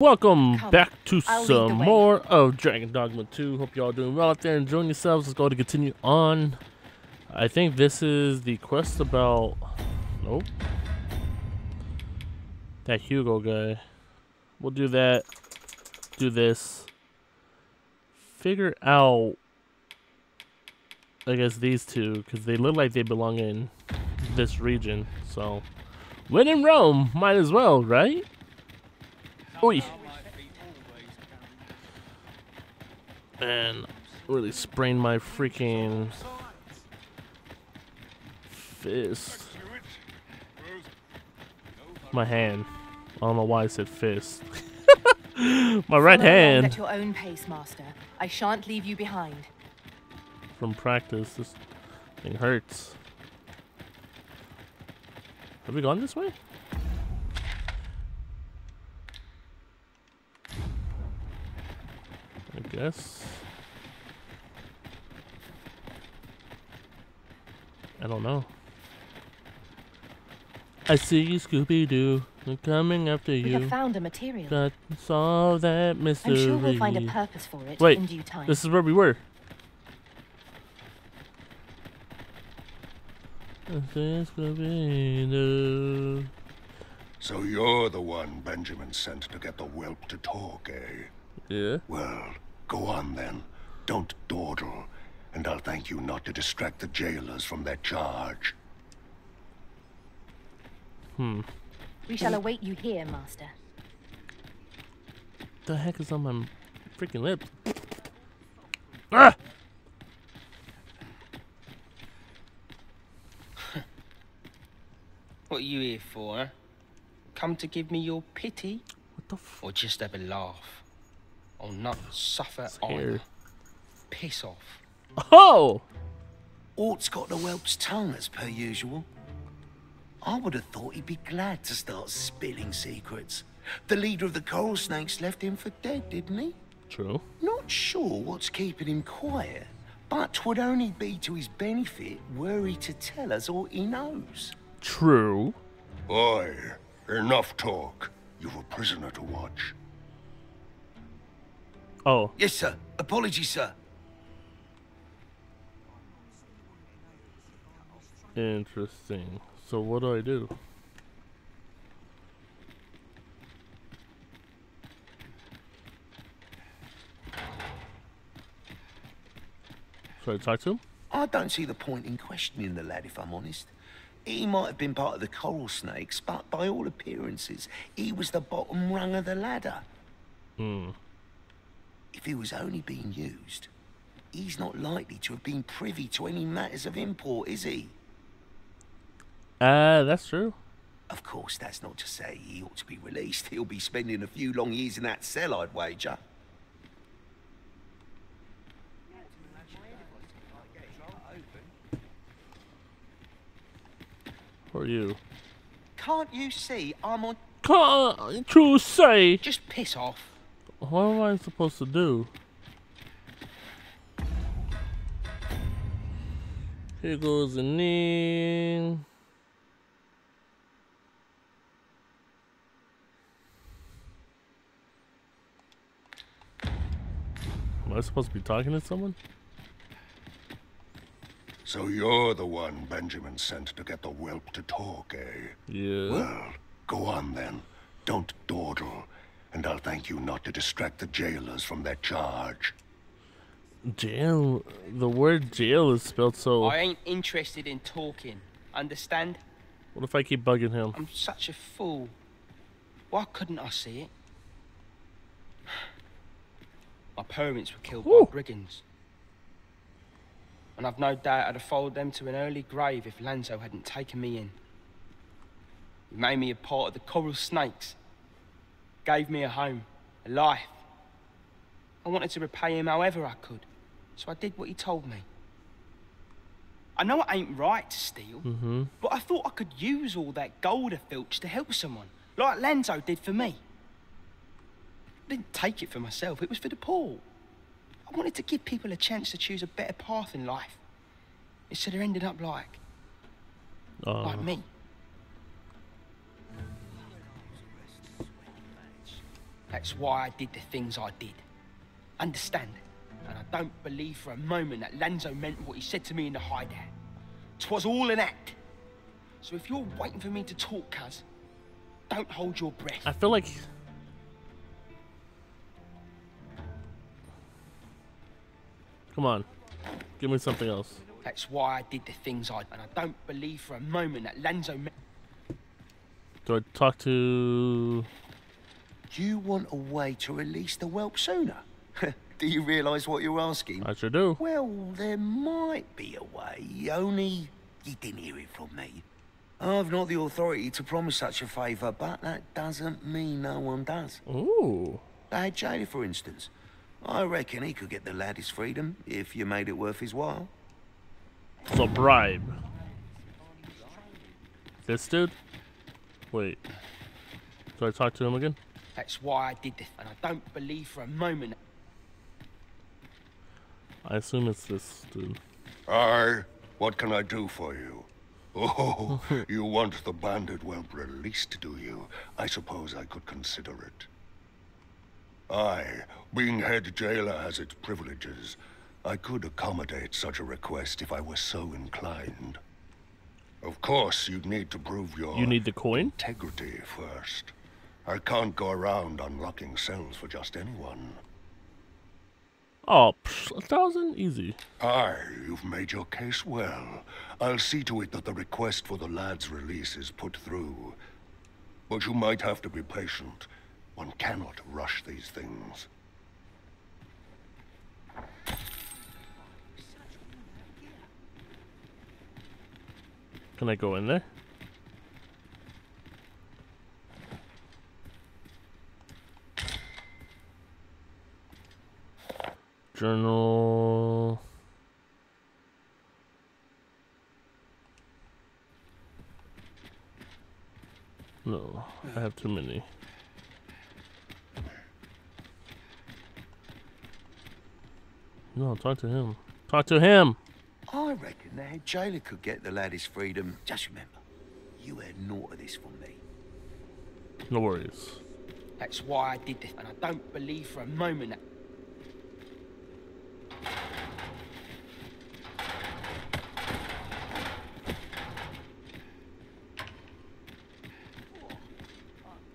Welcome Come, back to I'll some more of Dragon Dogma 2. Hope y'all doing well out there, and enjoying yourselves. Let's go to continue on. I think this is the quest about. Nope. That Hugo guy. We'll do that. Do this. Figure out. I guess these two, because they look like they belong in this region. So, when in Rome, might as well, right? Oi. And really sprained my freaking fist. My hand. I don't know why I said fist. my right Follow along hand. At your own pace, Master. I shan't leave you behind. From practice, this thing hurts. Have we gone this way? Guess. I don't know. I see you, Scooby Doo. I'm coming after We have you. found a material. Got to solve that mystery. I'm sure we'll find a purpose for it Wait, in due time. This is where we were. This is Scooby Doo. So you're the one Benjamin sent to get the whelp to talk, eh? Yeah. Well, go on then. Don't dawdle. And I'll thank you not to distract the jailers from their charge. Hmm. we shall await you here, Master. The heck is on my freaking lips? Ah! What are you here for. Come to give me your pity? What the f? Or just have a laugh? Or not suffer Scared. either? Piss off. Oh! Ort's got the whelp's tongue as per usual. I would have thought he'd be glad to start spilling secrets. The leader of the coral snakes left him for dead, didn't he? True. Not sure what's keeping him quiet, but but 'twould only be to his benefit were he to tell us all he knows. True. Oi, enough talk. You've a prisoner to watch. Oh, Yes, sir. Apologies, sir. interesting. So what do I do? Should I talk to him? I don't see the point in questioning the lad, if I'm honest. He might have been part of the coral snakes, but by all appearances, he was the bottom rung of the ladder. Hmm. If he was only being used, he's not likely to have been privy to any matters of import, is he? Ah, that's true. Of course, that's not to say he ought to be released. He'll be spending a few long years in that cell, I'd wager. Who are you? Can't you see I'm on... Can't you say? Just piss off. What am I supposed to do? Here goes the name. Am I supposed to be talking to someone? So you're the one Benjamin sent to get the whelp to talk, eh? Yeah. Well, go on then. Don't dawdle. And I'll thank you not to distract the jailers from their charge. Jail. The word jail is spelled so. I ain't interested in talking. Understand? What if I keep bugging him? I'm such a fool. Why couldn't I see it? My parents were killed Woo. by brigands. And I've no doubt I'd have followed them to an early grave if Lanzo hadn't taken me in. He made me a part of the coral snakes. Gave me a home, a life. I wanted to repay him however I could. So I did what he told me. I know it ain't right to steal, Mm-hmm. but I thought I could use all that gold I filched to help someone, like Lanzo did for me. I didn't take it for myself, it was for the poor. I wanted to give people a chance to choose a better path in life. Instead of ending up like, Uh, like me. That's why I did the things I did. Understand? And I don't believe for a moment that Lanzo meant what he said to me in the hideout. Twas all an act. So if you're waiting for me to talk, cuz, don't hold your breath. I feel like Come on. Give me something else. That's why I did the things I and I don't believe for a moment that Lanzo meant Do I talk to you want a way to release the whelp sooner? do you realise what you're asking? I sure do. Well, there might be a way, only you didn't hear it from me. I've not the authority to promise such a favour, but that doesn't mean no one does. Ooh. Lad Jailer, for instance. I reckon he could get the lad his freedom if you made it worth his while. So bribe. This dude? Wait. Do I talk to him again? That's why I did this, and I don't believe for a moment. I assume it's this dude. Aye, what can I do for you? Oh, you want the bandit whelp released, do you? I suppose I could consider it. Aye, being head jailer has its privileges. I could accommodate such a request if I were so inclined. Of course, you'd need to prove your You need the coin? integrity first. I can't go around unlocking cells for just anyone. Oh, psh, a thousand? Easy. Aye, you've made your case well. I'll see to it that the request for the lad's release is put through. But you might have to be patient. One cannot rush these things. Can I go in there? Journal. No, I have too many. No, talk to him. Talk to him! I reckon the head jailer could get the lad his freedom. Just remember, you had naught of this from me. No worries. That's why I did this, and I don't believe for a moment that.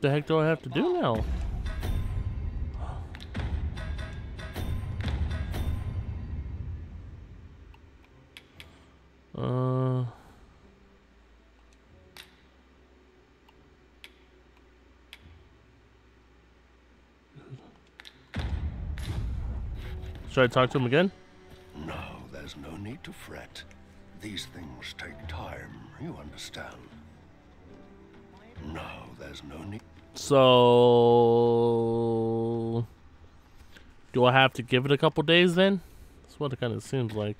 The heck do I have to do now? Uh. Should I talk to him again? No, there's no need to fret. These things take time, you understand. No, there's no need. So, do I have to give it a couple days then? That's what it kind of seems like.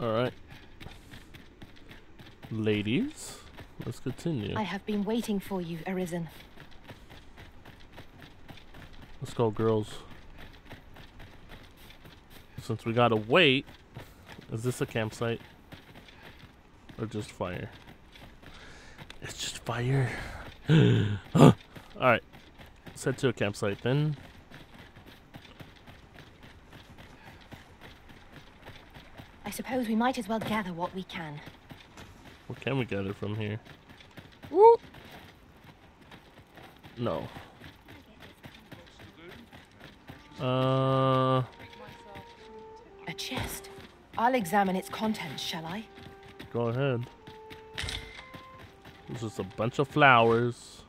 All right, ladies, let's continue. I have been waiting for you, Arisen. Let's go, girls. Since we gotta wait, is this a campsite or just fire? It's just fire. All right, let's head to a campsite then. I suppose we might as well gather what we can. What can we gather from here? Woo! No. Uh, A chest. I'll examine its contents, shall I? go ahead. There's just a bunch of flowers.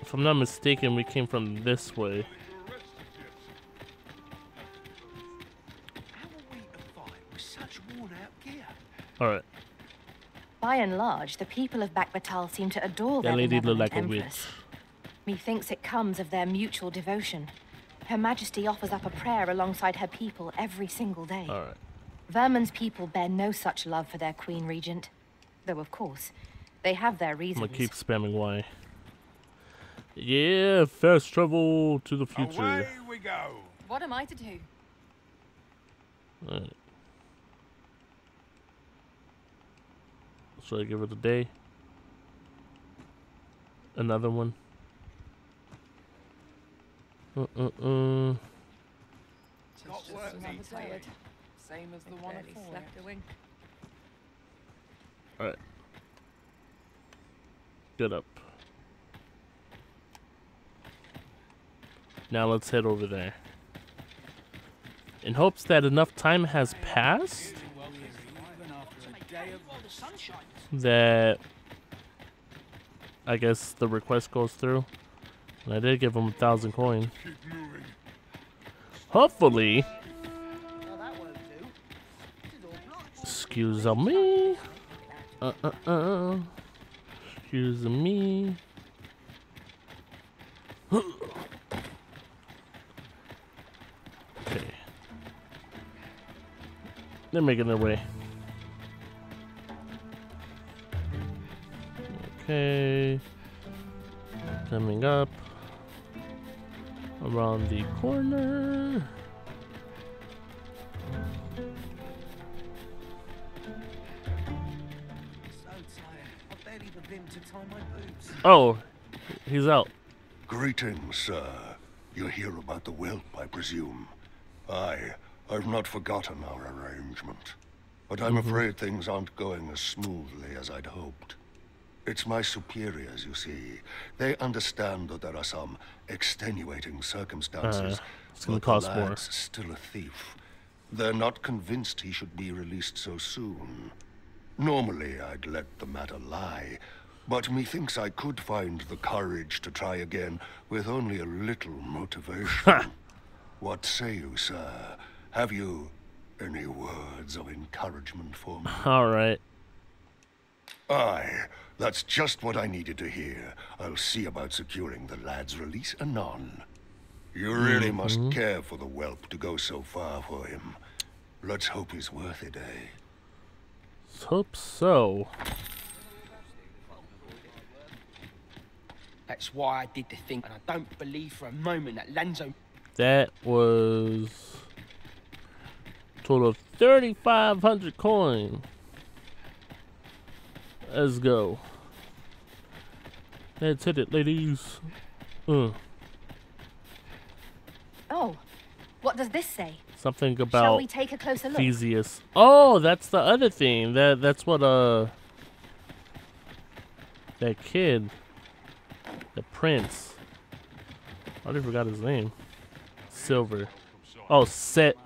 If I'm not mistaken, we came from this way. How are we to fight with such worn-out gear? Alright. By and large, the people of Bakbattahl seem to adore That their lady looked like a witch. empress. Methinks it comes of their mutual devotion. Her Majesty offers up a prayer alongside her people every single day. Alright. Vermund's people bear no such love for their Queen Regent. Though, of course, they have their reasons. I'm reasons. gonna keep spamming Y. Yeah, fast travel to the future. Away we go. What am I to do? Alright. Should I give it a day? another one. Uh uh uh. Just another tired. Same as the one Barely before. slept a wink. Alright. Get up. Now let's head over there. In hopes that enough time has passed that I guess the request goes through. And I did give him a thousand coin. Hopefully. Excuse me. Uh uh uh. Excuse me. okay. They're making their way. Okay. Coming up. Around the corner. Oh, he's out. Greetings, sir. You hear about the whelp, I presume. Aye, I've not forgotten our arrangement. But I'm afraid things aren't going as smoothly as I'd hoped. It's my superiors, you see. They understand that there are some extenuating circumstances, Uh, it's gonna cost the more. still a thief. They're not convinced he should be released so soon. Normally, I'd let the matter lie, but methinks I could find the courage to try again with only a little motivation. what say you, sir? Have you any words of encouragement for me? Alright. Aye, that's just what I needed to hear. I'll see about securing the lad's release anon. You really must care for the whelp to go so far for him. Let's hope he's worth it, eh? Hope so. That's why I did the thing, and I don't believe for a moment that Lanzo That was total of 3,500 coin. Let's go. Let's hit it, ladies. Uh, Oh, what does this say? something about Shall about we take a closer look? Theseus. Oh, that's the other thing. That that's what uh that kid, the prince. I already forgot his name. Silver. Oh, set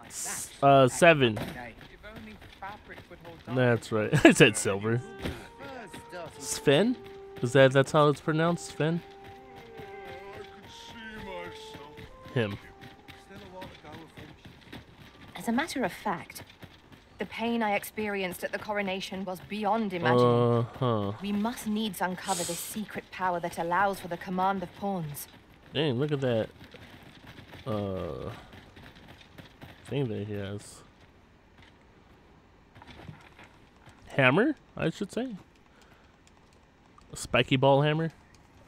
uh seven. That's right. I said silver. Sven? Is that that's how it's pronounced? Sven? Him. As a matter of fact, the pain I experienced at the coronation was beyond imagining. Uh huh. we must needs uncover this secret power that allows for the command of pawns. Dang, look at that. Uh, thing that he has. Hammer, I should say. A spiky ball hammer.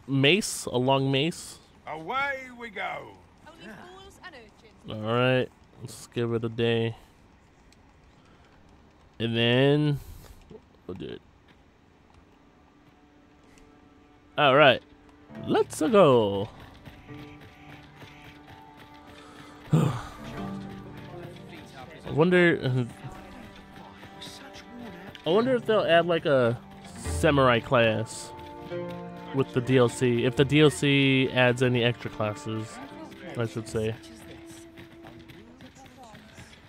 Mace, a long mace. Away we go. Only fools and urchins. All right, let's give it a day. And then we'll do it. All right, let's go. I wonder. I wonder if they'll add like a samurai class with the DLC. If the DLC adds any extra classes, I should say.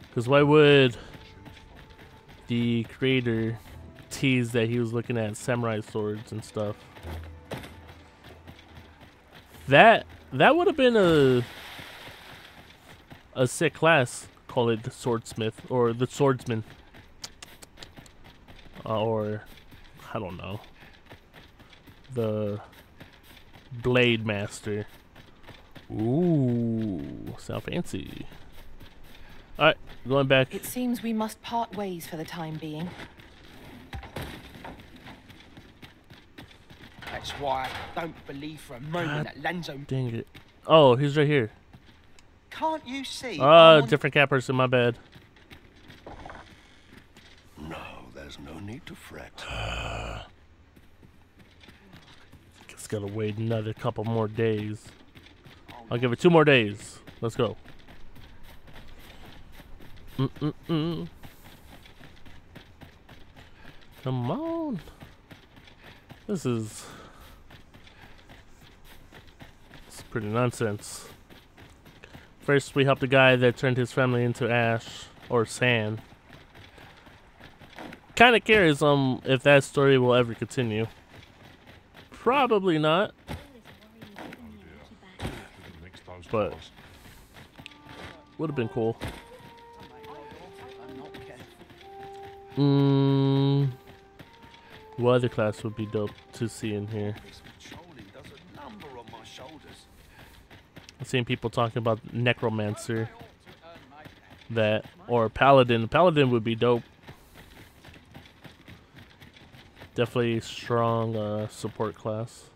Because why would the creator teased that he was looking at samurai swords and stuff? That that would have been a a sick class. Call it the swordsmith or the swordsman, uh, or I don't know, the blade master. Ooh, sound fancy. All right, going back. It seems we must part ways for the time being. That's why I don't believe for a moment that Lanzo. Dang it. Oh, he's right here. Can't you see? Uh, different cat person. My bad. No, there's no need to fret. Guess Just gotta wait another couple more days. I'll give it two more days. Let's go. Mm-mm-mm. Come on. This is... It's pretty nonsense. First, we helped the guy that turned his family into ash or sand. Kind of curious um if that story will ever continue. Probably not. But would have been cool. Mm, what other class would be dope to see in here? I've seen people talking about necromancer, that or paladin. Paladin would be dope. Definitely strong uh, support class.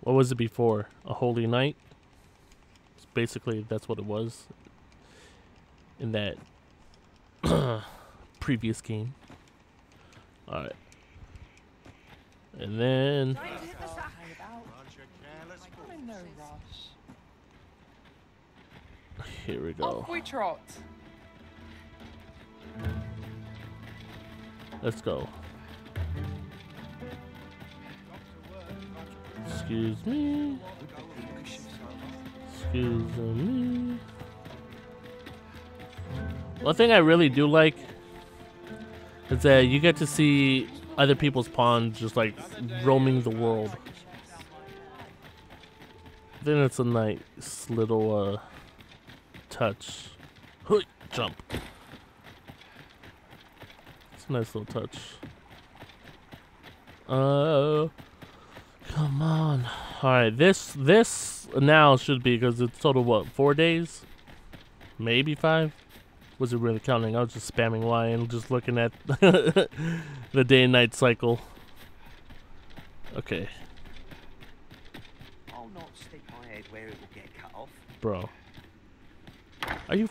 What was it before? A holy knight. Basically, that's what it was in that previous game. All right, and then I'm in no rush. here we go. Off we trot. Let's go. Excuse me. Excuse me. One thing I really do like is that you get to see other people's pawns just like roaming the world. Then it's a nice little uh touch. Jump. It's a nice little touch. Uh, come on. All right, this this now should be because it's total what four days, maybe five. Was it really counting? I was just spamming Y and just looking at the day and night cycle. Okay, I'll not stick my head where it will get cut off. bro. Are you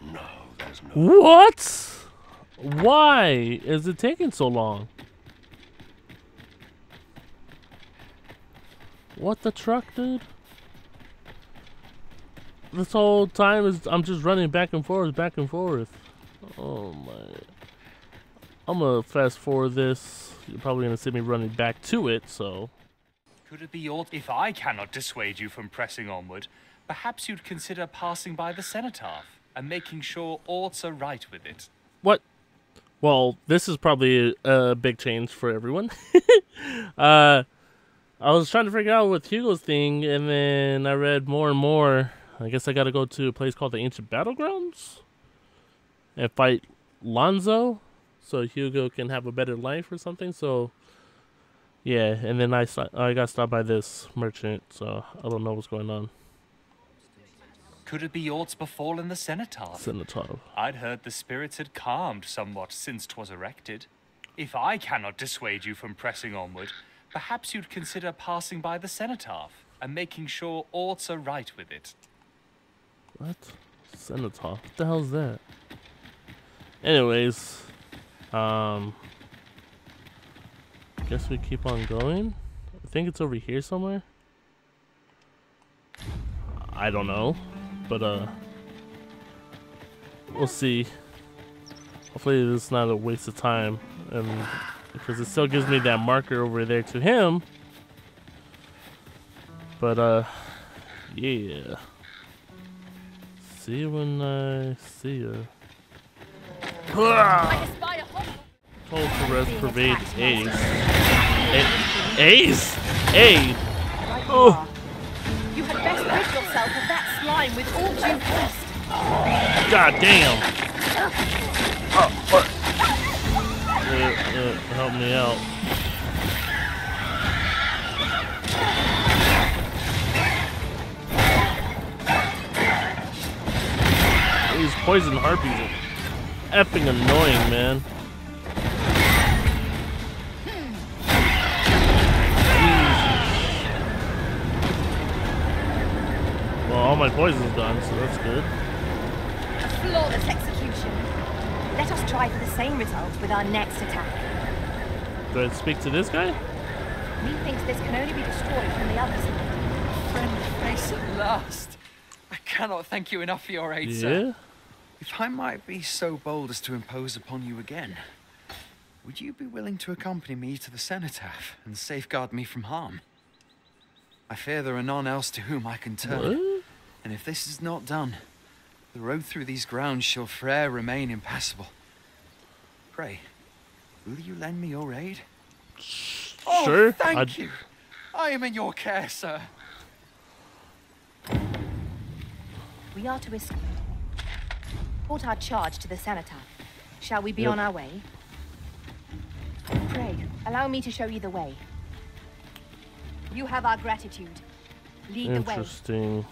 No, there's no. what? Why is it taking so long? What the truck, dude? This whole time is I'm just running back and forth, back and forth. Oh my! I'm gonna fast forward this. You're probably gonna see me running back to it, so Could it be aught if I cannot dissuade you from pressing onward? Perhaps you'd consider passing by the cenotaph and making sure aught's are right with it. What? Well, this is probably a, a big change for everyone. uh, I was trying to figure out with Hugo's thing, and then I read more and more. I guess I got to go to a place called the Ancient Battlegrounds and fight Lanzo, so Hugo can have a better life or something. So, yeah, and then I I got stopped by this merchant, so I don't know what's going on. Could it be aught's befallen the cenotaph? Cenotaph. I'd heard the spirits had calmed somewhat since 'twas erected. If I cannot dissuade you from pressing onward, perhaps you'd consider passing by the cenotaph and making sure aught's are right with it. What? Cenotaph? What the hell's that? Anyways, um, guess we keep on going. I think it's over here somewhere. I don't know, but uh, we'll see. Hopefully, this is not a waste of time, and because it still gives me that marker over there to him. But uh, yeah. See you when I see you. I espy a hot Total Perez pervade A's. A- A's? Aid? Oh, You had best rid yourself of that slime with all due haste. god damn. Uh, uh, help me out. These poison harpies are effing annoying, man. Jeez. Well, all my poison's gone, so that's good. Flawless execution. Let us try for the same result with our next attack. Do I speak to this guy? Methinks this can only be destroyed from the other side. Friendly face at last. I cannot thank you enough for your aid, sir. Yeah. If I might be so bold as to impose upon you again, would you be willing to accompany me to the cenotaph and safeguard me from harm? I fear there are none else to whom I can turn. What? And if this is not done, the road through these grounds shall forever remain impassable. Pray, will you lend me your aid? Oh, Sure, thank I'd- you. I am in your care, sir. We are to escort our charge to the cenotaph. Shall we be Yep. on our way? Pray, allow me to show you the way. You have our gratitude. Lead the way. Interesting.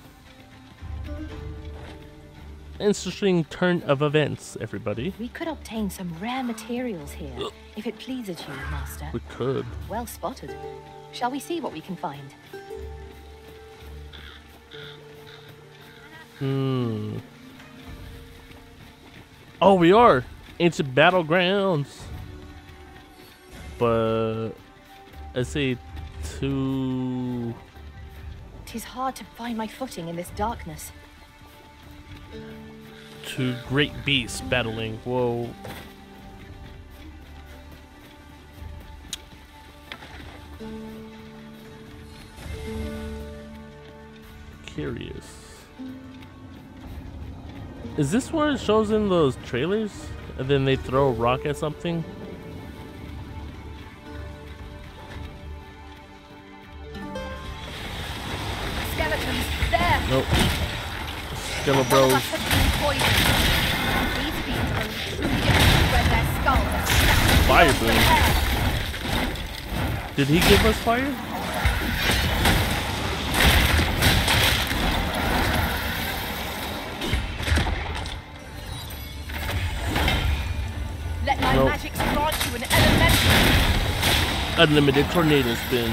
Interesting turn of events, everybody. We could obtain some rare materials here, if it pleases you, Master. We could. Well spotted. Shall we see what we can find? Hmm. Oh, we are ancient battlegrounds. But I say two. Tis hard to find my footing in this darkness. two great beasts battling. Whoa. Curious. Is this where it shows in those trailers? And then they throw a rock at something? Skeletons! There! Nope. Skella One of Bros. us has been poisoned. These beasts will truly defeat when their skulls are snapped Fire boom. Did he give us fire? Unlimited tornado spin.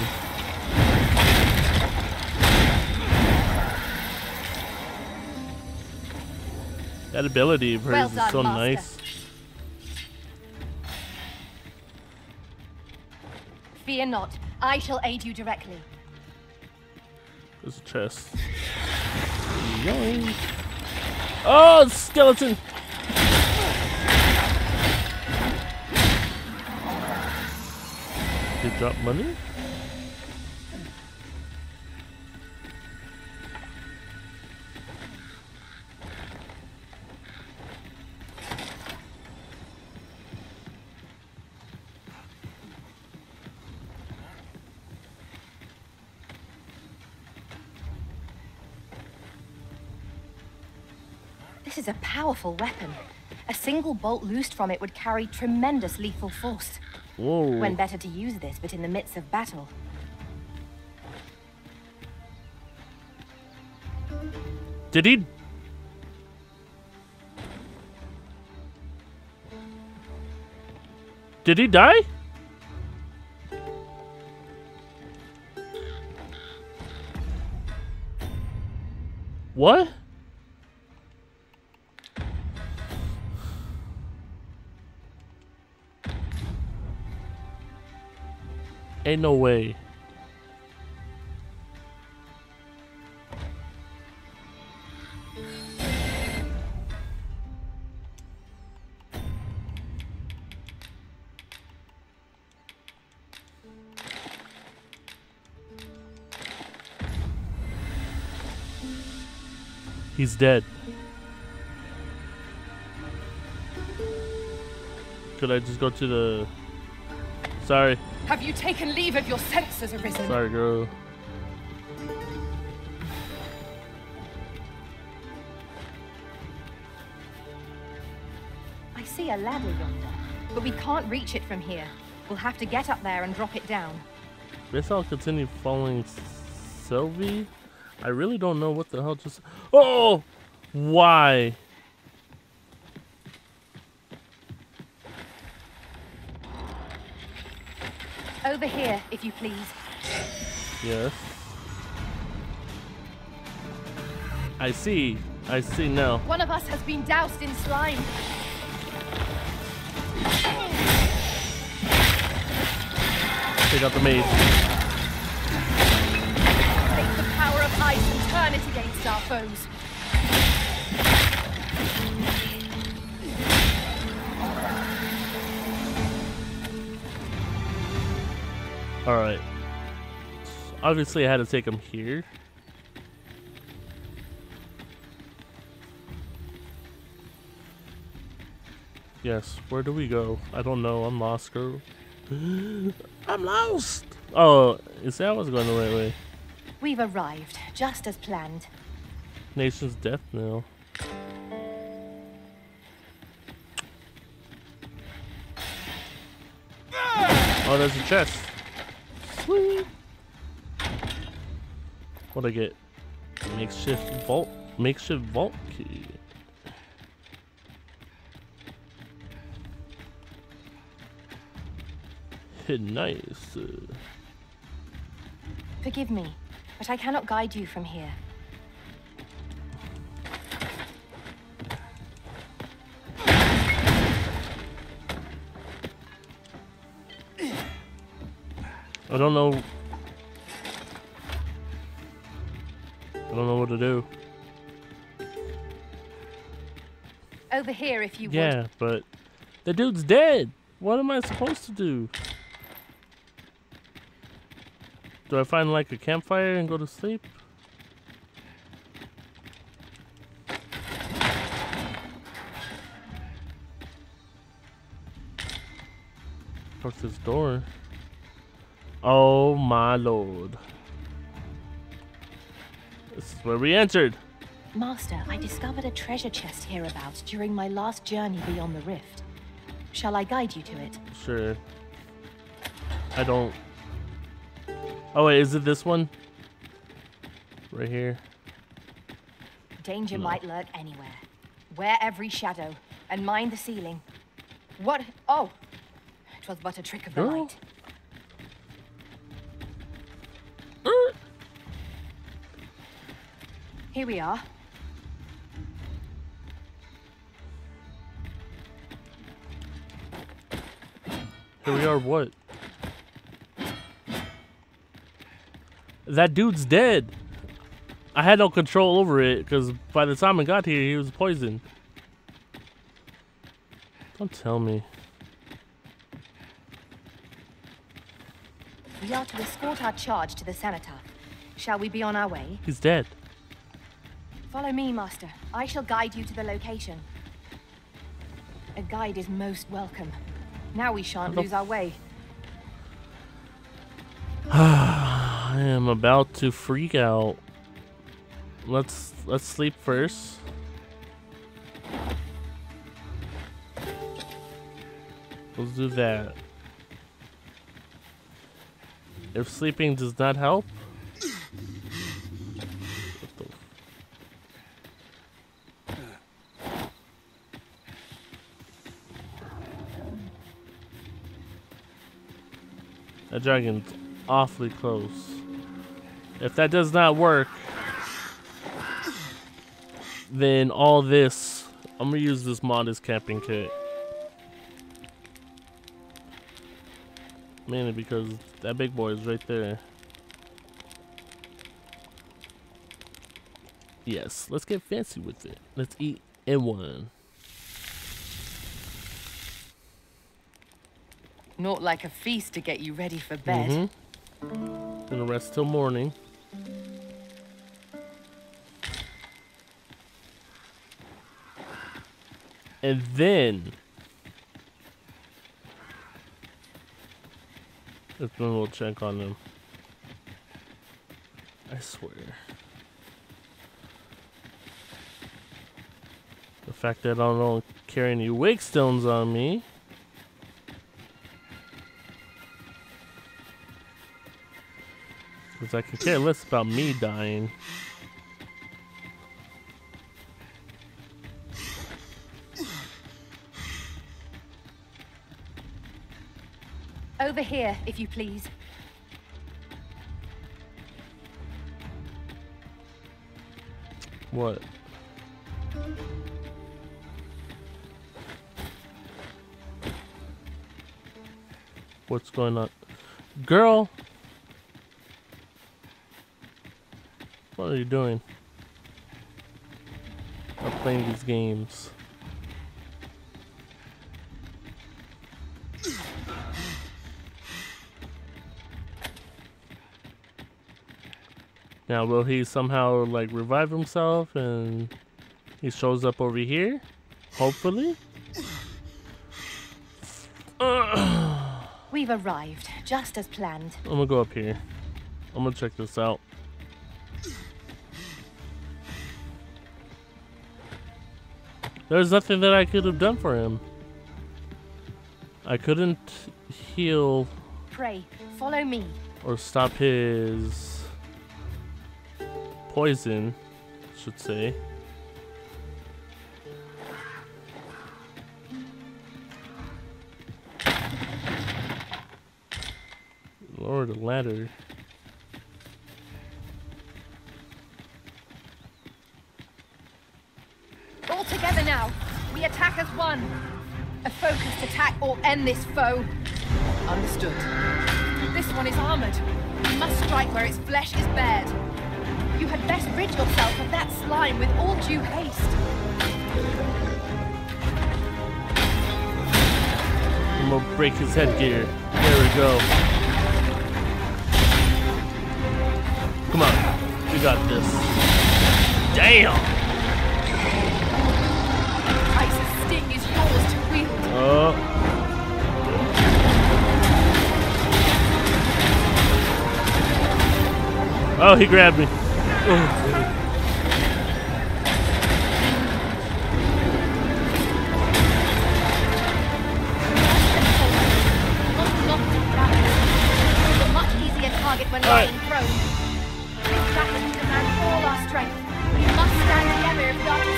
That ability of hers Well is so Master. nice. Fear not. I shall aid you directly. There's a chest. Oh, skeleton! Drop money? This is a powerful weapon. A single bolt loosed from it would carry tremendous lethal force. Whoa. When better to use this but in the midst of battle. Did he? Did he die? What? Ain't no way. He's dead. Could I just go to the... Sorry. Have you taken leave of your senses, Arisen? Sorry, girl. I see a ladder yonder, but we can't reach it from here. We'll have to get up there and drop it down. Guess I'll continue following Sylvie. I really don't know what the hell just... Oh! Why? Over here, if you please. Yes. I see. I see now. One of us has been doused in slime. Take out the mage. Take the power of ice and turn it against our foes. Alright. Obviously, I had to take him here. Yes, where do we go? I don't know. I'm lost, girl. I'm lost! Oh, is that I was going the right way? We've arrived, just as planned. Nation's death now. Oh, there's a chest. Sweet. What'd I get? Makeshift vault. Makeshift vault key. nice. Forgive me, but I cannot guide you from here. I don't know. Don't know what to do. Over here, if you would. Yeah, but the dude's dead. What am I supposed to do? Do I find like a campfire and go to sleep? What's this door? Oh my lord. Where we entered. Master, I discovered a treasure chest hereabouts during my last journey beyond the rift. Shall I guide you to it? Sure. I don't. Oh wait, is it this one? Right here. Danger No. might lurk anywhere. Wear every shadow and mind the ceiling. What? Oh, it was but a trick of the Girl. light. Here we are. Here we are. What? That dude's dead. I had no control over it because by the time I got here, he was poisoned. Don't tell me. We are to escort our charge to the cenotaph. Shall we be on our way? He's dead. Follow me, Master. I shall guide you to the location. A guide is most welcome. Now we shan't lose our way. I am about to freak out. Let's let's sleep first. Let's do that. If sleeping does not help, That dragon's awfully close. If that does not work, then all this, I'm gonna use this mod as camping kit. Mainly because that big boy is right there. Yes, let's get fancy with it. Let's eat in one. Not like a feast to get you ready for bed. Mm-hmm. Gonna rest till morning. And then let's do a little check on them. I swear. The fact that I don't carry any wake stones on me. Because I can care less about me dying. Over here, if you please. What? What's going on? Girl! What are you doing? I'm playing these games. Now, will he somehow like revive himself and he shows up over here? Hopefully. We've arrived, just as planned. I'm gonna go up here. I'm gonna check this out. There's nothing that I could have done for him. I couldn't heal Pray, follow me. or stop his poison, I should say. Lower the ladder. End this foe. Understood. This one is armored. You must strike where its flesh is bared. You had best rid yourself of that slime with all due haste. I'm gonna break his headgear. There we go. Come on, we got this. Damn! Ice's sting is yours to wield. Oh.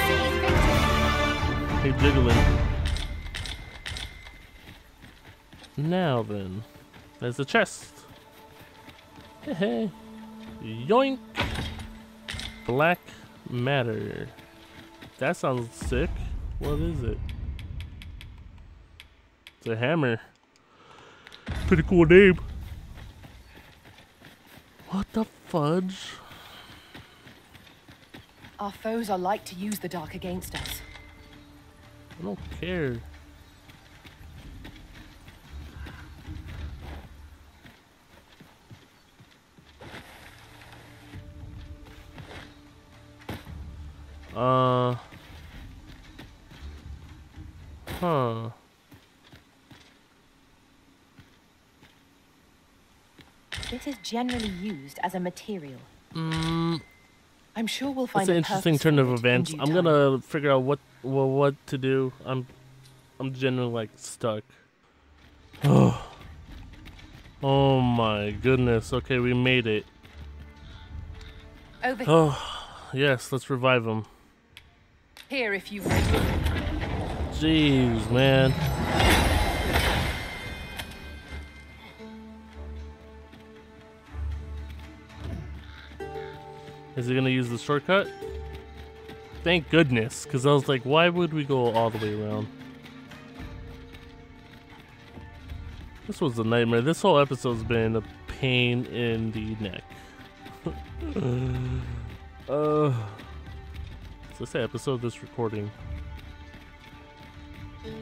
Seize victory. Hey, jiggling. Now then, there's the chest. Hey, hey. Yoink! Black matter. That sounds sick. What is it? It's a hammer. Pretty cool name. What the fudge? Our foes are like to use the dark against us. I don't care. Uh. Huh. This is generally used as a material. Mm, I'm sure we'll find It's an interesting turn of events. I'm gonna figure out what well, what to do. I'm I'm generally like stuck. Oh. Oh my goodness. Okay, we made it. Over Oh, yes, let's revive him. Here if you Jeez, man. Is he gonna use the shortcut? Thank goodness, because I was like, why would we go all the way around? This was a nightmare. This whole episode's been a pain in the neck. uh, this the episode of this recording?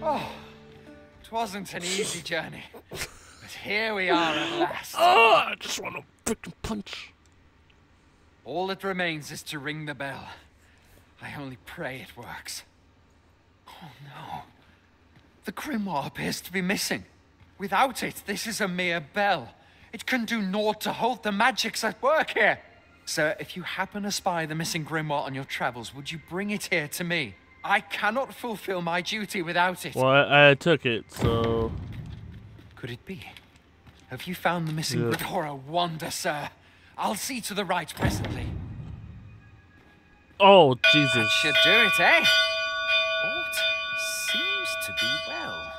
Oh, it wasn't an easy journey. But here we are at last. Oh, I just want to freaking punch. All that remains is to ring the bell. I only pray it works. Oh no. The grimoire appears to be missing. Without it, this is a mere bell. It can do naught to hold the magics at work here. Sir, if you happen to spy the missing grimoire on your travels, would you bring it here to me? I cannot fulfill my duty without it. Well, I, I took it, so Could it be? Have you found the missing Yeah. grimoire? wonder, sir. I'll see to the right presently. oh Jesus! Should do it, eh? Aught seems to be well.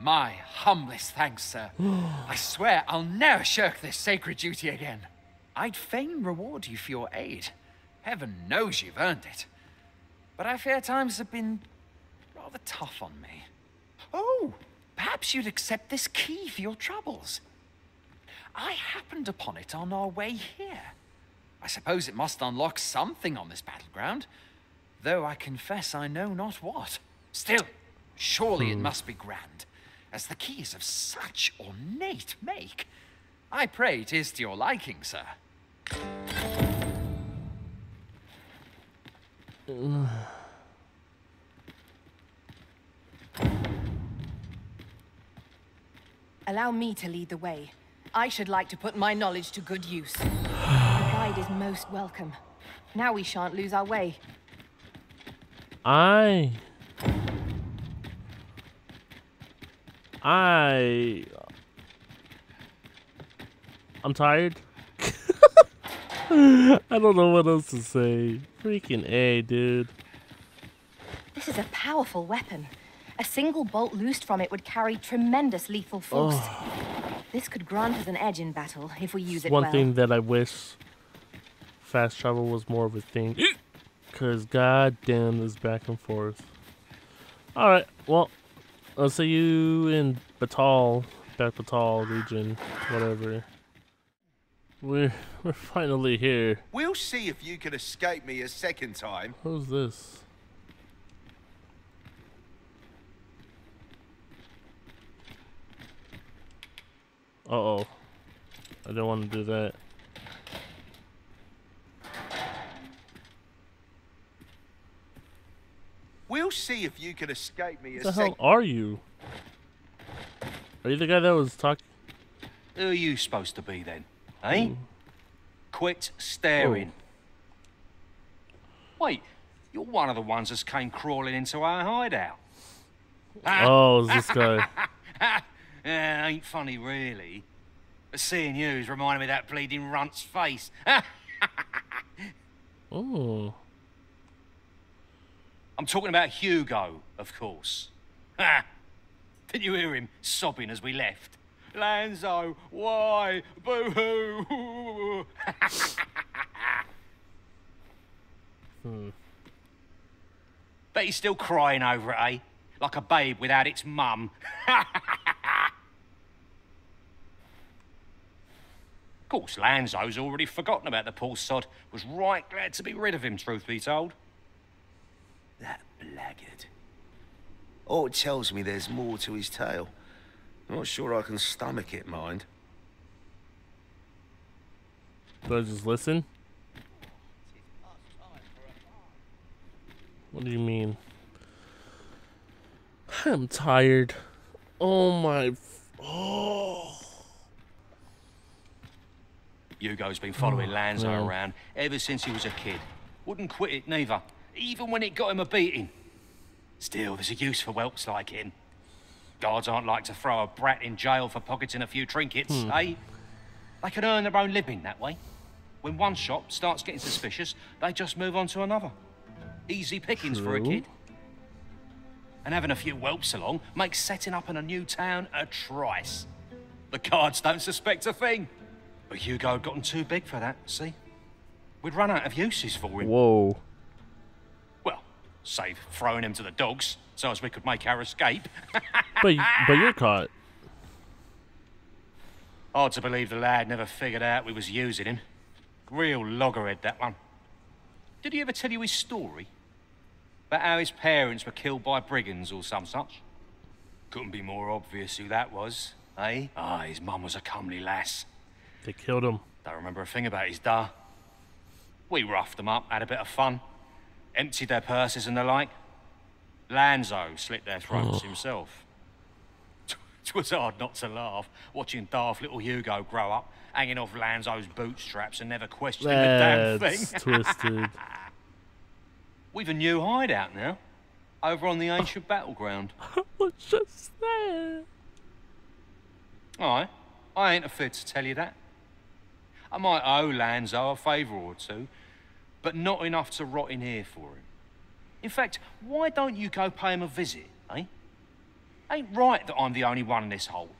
My humblest thanks, sir. I swear I'll never shirk this sacred duty again. I'd fain reward you for your aid. Heaven knows you've earned it. But I fear times have been rather tough on me. Oh, perhaps you'd accept this key for your troubles. I happened upon it on our way here. I suppose it must unlock something on this battleground, though I confess I know not what. Still, surely it hmm. must be grand, as the key is of such ornate make. I pray it is to your liking, sir. Allow me to lead the way. I should like to put my knowledge to good use. the guide is most welcome. Now we shan't lose our way. I. I. I'm tired. I don't know what else to say. Freaking A, dude. This is a powerful weapon. A single bolt loosed from it would carry tremendous lethal force. Oh. This could grant us an edge in battle if we use it One well. thing that I wish fast travel was more of a thing. Because goddamn this back and forth. Alright, well, I'll see you in Battahl, back Batal region, whatever. We're, we're finally here. We'll see if you can escape me a second time. Who's this? Uh oh. I don't want to do that. We'll see if you can escape me What the hell are you? Are you the guy that was talking? Who are you supposed to be then? Eh? Quit staring. Wait, you're one of the ones that came crawling into our hideout. Oh, it's this guy. yeah, ain't funny really. But seeing you's reminding me of that bleeding runt's face. Oh. I'm talking about Hugo, of course. Ha! Didn't you hear him sobbing as we left? Lanzo, why? Boo-hoo! Hmm. Bet he's still crying over it, eh? Like a babe without its mum. of course, Lanzo's already forgotten about the poor sod. Was right glad to be rid of him, truth be told. That blackguard. Oh, it tells me there's more to his tale. Not sure I can stomach it, mind. Do I just listen? What do you mean? I'm tired. Oh my. Oh. Hugo's been following Oh, Lanzo no. around ever since he was a kid. Wouldn't quit it neither, even when it got him a beating. Still, there's a use for whelps like him. Guards aren't like to throw a brat in jail for pocketing a few trinkets, Hmm. eh? They can earn their own living that way. When one shop starts getting suspicious, they just move on to another. Easy pickings for a kid. And having a few whelps along makes setting up in a new town a trice. The guards don't suspect a thing. But Hugo had gotten too big for that, see? We'd run out of uses for him. Whoa. Save throwing him to the dogs so as we could make our escape. But but you're caught. Hard to believe the lad never figured out we was using him. Real loggerhead, that one. Did he ever tell you his story? About how his parents were killed by brigands or some such? Couldn't be more obvious who that was, eh? Ah, his mum was a comely lass. They killed him. Don't remember a thing about his da. We roughed him up, had a bit of fun, emptied their purses and the like. Lanzo slit their throats oh. himself. 'Twas hard not to laugh, watching daft little Hugo grow up, hanging off Lanzo's bootstraps and never questioning the damn That's thing. twisted. We've a new hideout now, over on the ancient battleground. What's just there? Aye, I ain't afraid to tell you that. I might owe Lanzo a favour or two, but not enough to rot in here for him. In fact, why don't you go pay him a visit, eh? Ain't right that I'm the only one in this hole.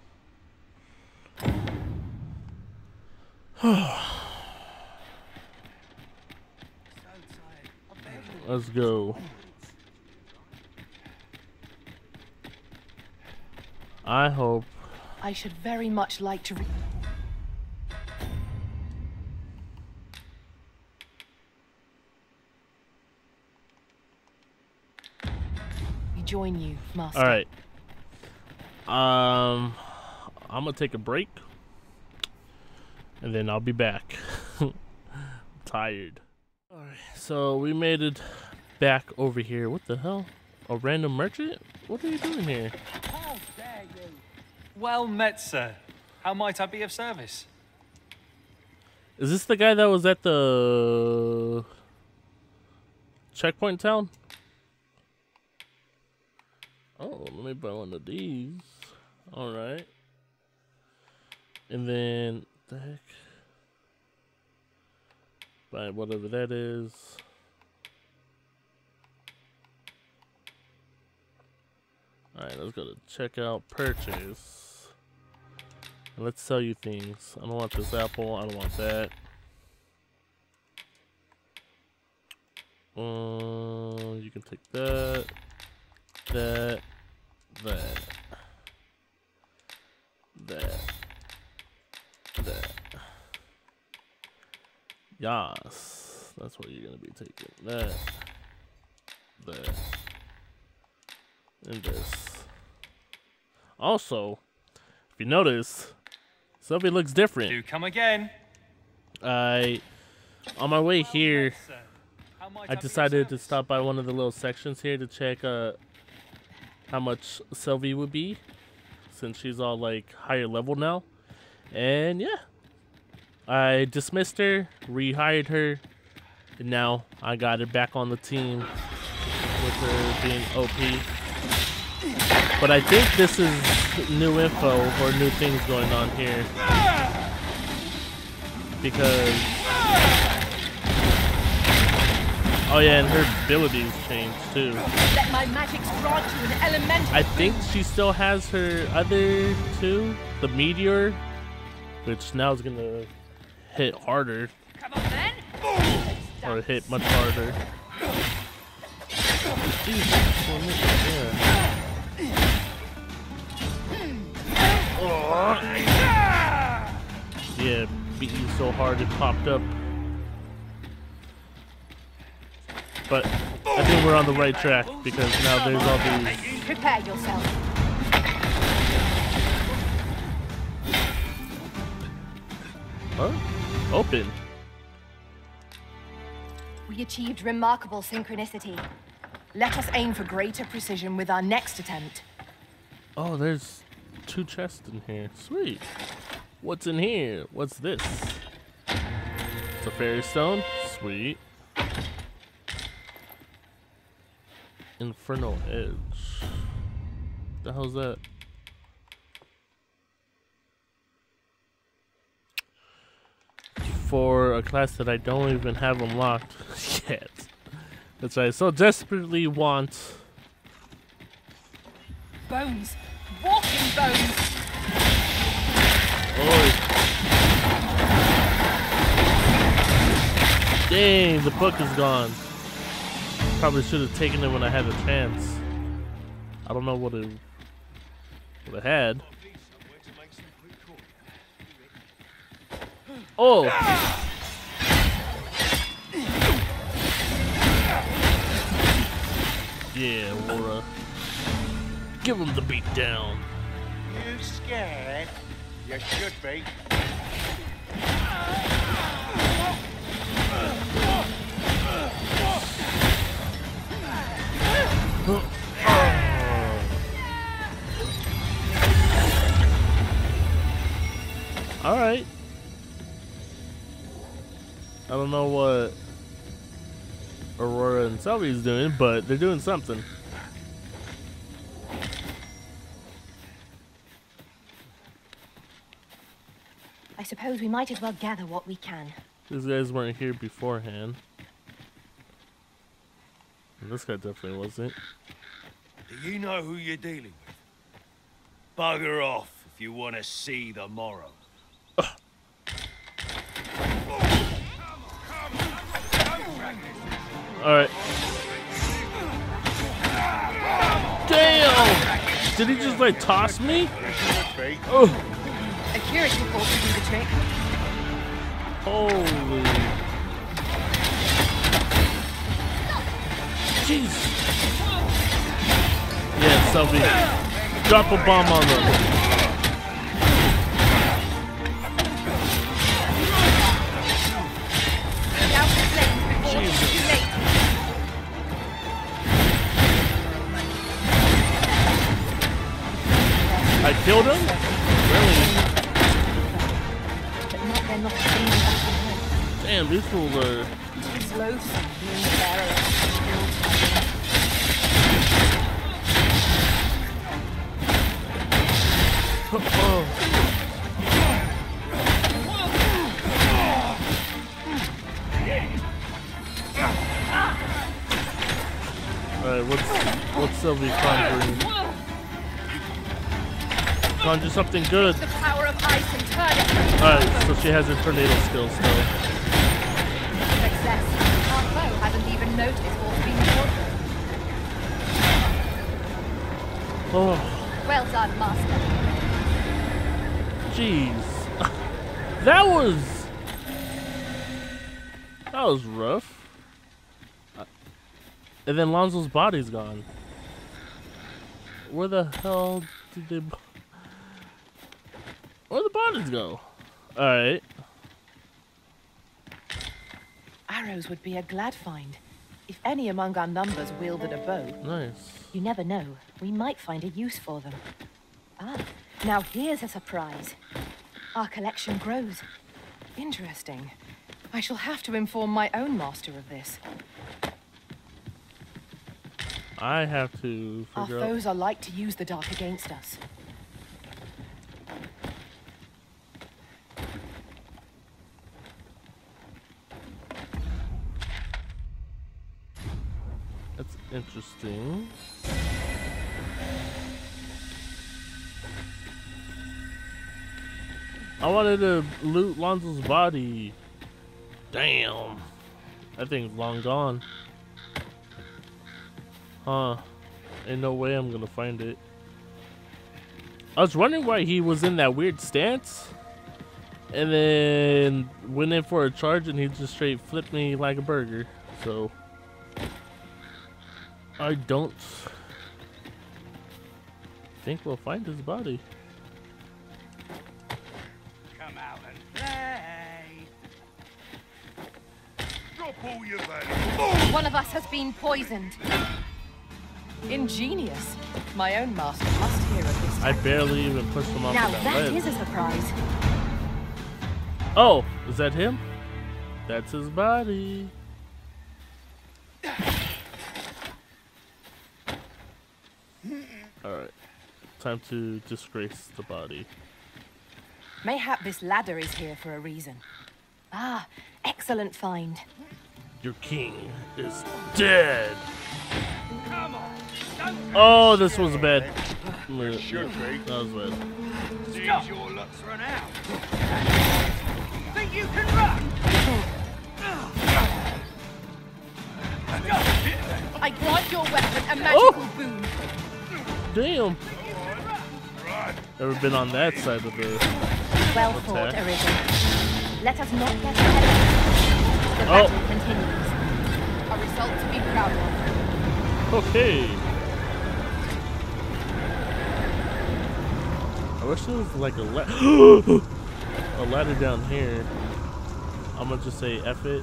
Let's go. I hope. I should very much like to re- join you, Master. All right. Um, I'm gonna take a break, and then I'll be back. tired. All right. So we made it back over here. What the hell? A random merchant? What are you doing here? How dare you? Well met, sir. How might I be of service? Is this the guy that was at the checkpoint town? Oh, let me buy one of these. All right. And then the heck? Buy whatever that is. All right, let's go to checkout purchase. And let's sell you things. I don't want this apple. I don't want that. Uh, you can take that, that, that, that, that. Yas. That's what you're gonna be taking. That, that, and this. Also, if you notice, Sylvie looks different. Do come again. I, on my way here, I decided to stop by one of the little sections here to check uh, how much Sylvie would be, since she's all like higher level now. And yeah, I dismissed her, rehired her, and now I got her back on the team with her being OP. But I think this is new info or new things going on here. Because... Oh yeah, and her abilities changed too. Let my magics grant you an elemental. I think she still has her other two, the meteor, which now is gonna hit harder. Come on then. Or hit much harder. Jesus, well, look at that. Yeah, beat you so hard it popped up. But I think we're on the right track because now there's all these Prepare yourself. Huh? Open. We achieved remarkable synchronicity. Let us aim for greater precision with our next attempt. Oh, there's two chests in here. Sweet. What's in here? What's this? It's a fairy stone. Sweet. Inferno Edge. The hell's that? For a class that I don't even have unlocked yet. That's right. So desperately want Bones. Walking bones. Dang, the book is gone. Probably should have taken it when I had a chance. I don't know what it what it had. Oh. Yeah, Laura. Give him the beat down. You scared? You should be. All right. I don't know what Aurora and Sylvie's doing, but they're doing something. I suppose we might as well gather what we can. These guys weren't here beforehand. And this guy definitely wasn't. Do you know who you're dealing with? Bugger off if you want to see the morrow. Alright. Damn! Did he just like toss me? Oh, Accuracy force will do the trick. holy. Jeez. Yeah, Sylvie. Drop a bomb on them. I killed him? Really? Damn, these fools are. Alright, what's what's Sylvie conjuring? Conjure something good. The power of ice and turn it. Alright, so she has her tornado skills still. Success. Our foe hasn't even noticed what's been. Oh, Well done, Master. Jeez. that was that was rough. Uh, And then Lanzo's body's gone. Where the hell did they? Where the bodies go? All right. Arrows would be a glad find. If any among our numbers wielded a bow, Nice. you never know. We might find a use for them. Ah, now here's a surprise. Our collection grows. Interesting. I shall have to inform my own master of this. I have to Our figure out. foes are like to use the dark against us. That's interesting. I wanted to loot Lanzo's body. Damn. That thing's long gone. Huh. Ain't no way I'm gonna find it. I was wondering why he was in that weird stance. And then went in for a charge and he just straight flipped me like a burger. So. I don't think we'll find his body. One of us has been poisoned. Ingenious. My own master must hear of this. I barely even pushed him off Now that, that is a surprise. Oh, is that him? That's his body. Alright. Time to disgrace the body. Mayhap this ladder is here for a reason. Ah, excellent find. Your king is dead. Oh, this was bad. Should be. That was bad. Seems your luck's run out. Think you can run? I grant your weapon a magical oh! boon. Damn. Never been on that side of the. Well What's thought. Arisen. Let us not get ahead. The Oh. battle continues. A result to be proud of. Okay. I wish there was like a la- a ladder down here. I'm gonna just say F it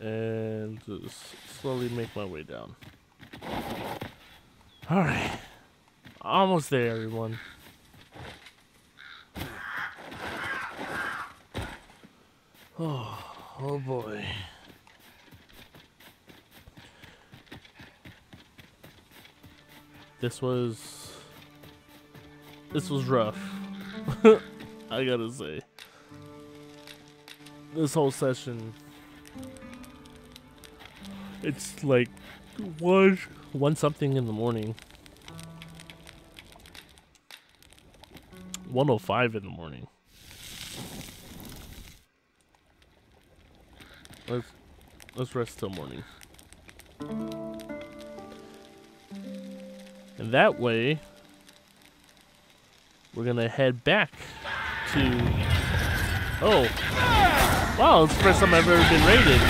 and just slowly make my way down. Alright. Almost there, everyone. Oh, oh boy. This was this was rough. I gotta say. This whole session it's like one one something in the morning. 105 in the morning. Let's let's rest till morning. And that way, we're gonna head back to. Oh, wow! It's the first time I've ever been raided.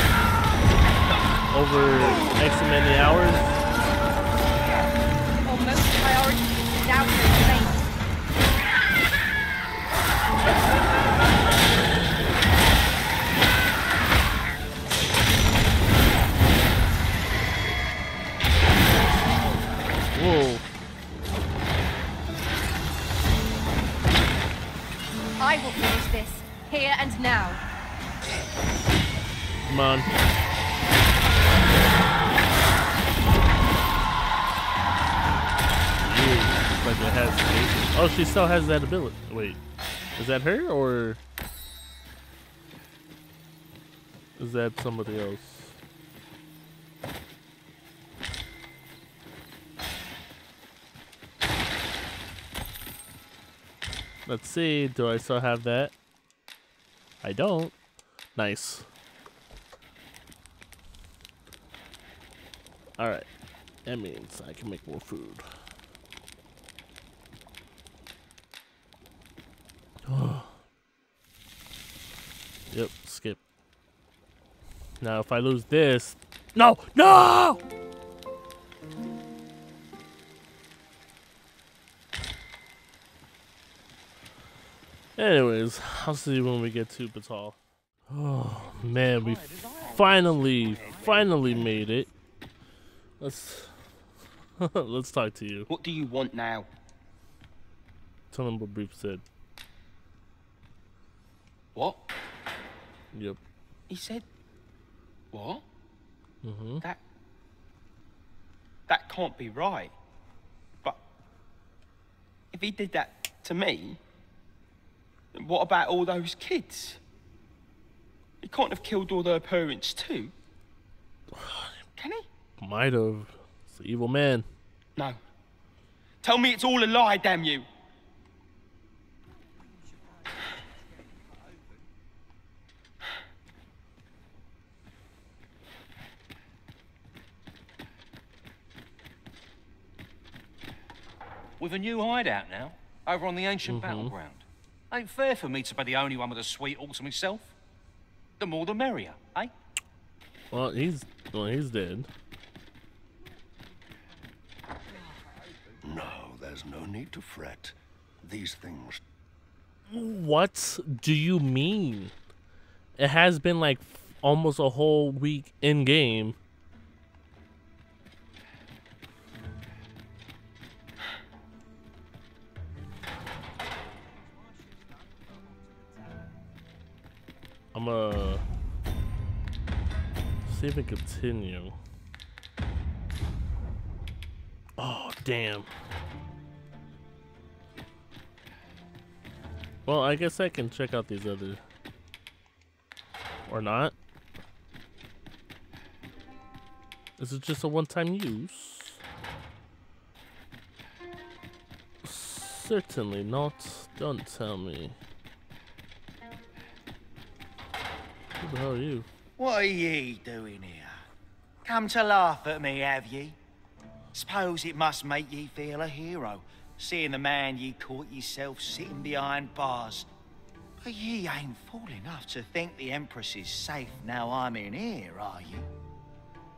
Over X many hours. She still has that ability. Wait, is that her or is that somebody else? Let's see. Do I still have that? I don't. Nice. Alright. That means I can make more food. yep, skip. Now if I lose this... No! No! Anyways, I'll see you when we get to Battahl. Oh man, we finally, finally made it. Let's let's talk to you. What do you want now? Tell him what Brief said. What? Yep. He said, what? Mm-hmm. That, that can't be right. But if he did that to me, then what about all those kids? He can't have killed all their parents too. Can he? Might have. It's an evil man. No. Tell me it's all a lie, damn you. With a new hideout now, over on the ancient Mhm. battleground. Ain't fair for me to be the only one with a sweet all to myself. The more the merrier, eh? Well, he's well, he's dead. No, there's no need to fret. These things What do you mean? It has been like almost a whole week in game. I'm gonna see if I continue. Oh, damn. Well, I guess I can check out these other. Or not. Is it just a one-time use? Certainly not. Don't tell me. The hell are you? What are ye doing here? Come to laugh at me, have ye? Suppose it must make ye feel a hero, seeing the man ye caught yourself sitting behind bars. But ye ain't fool enough to think the Empress is safe now I'm in here, are you?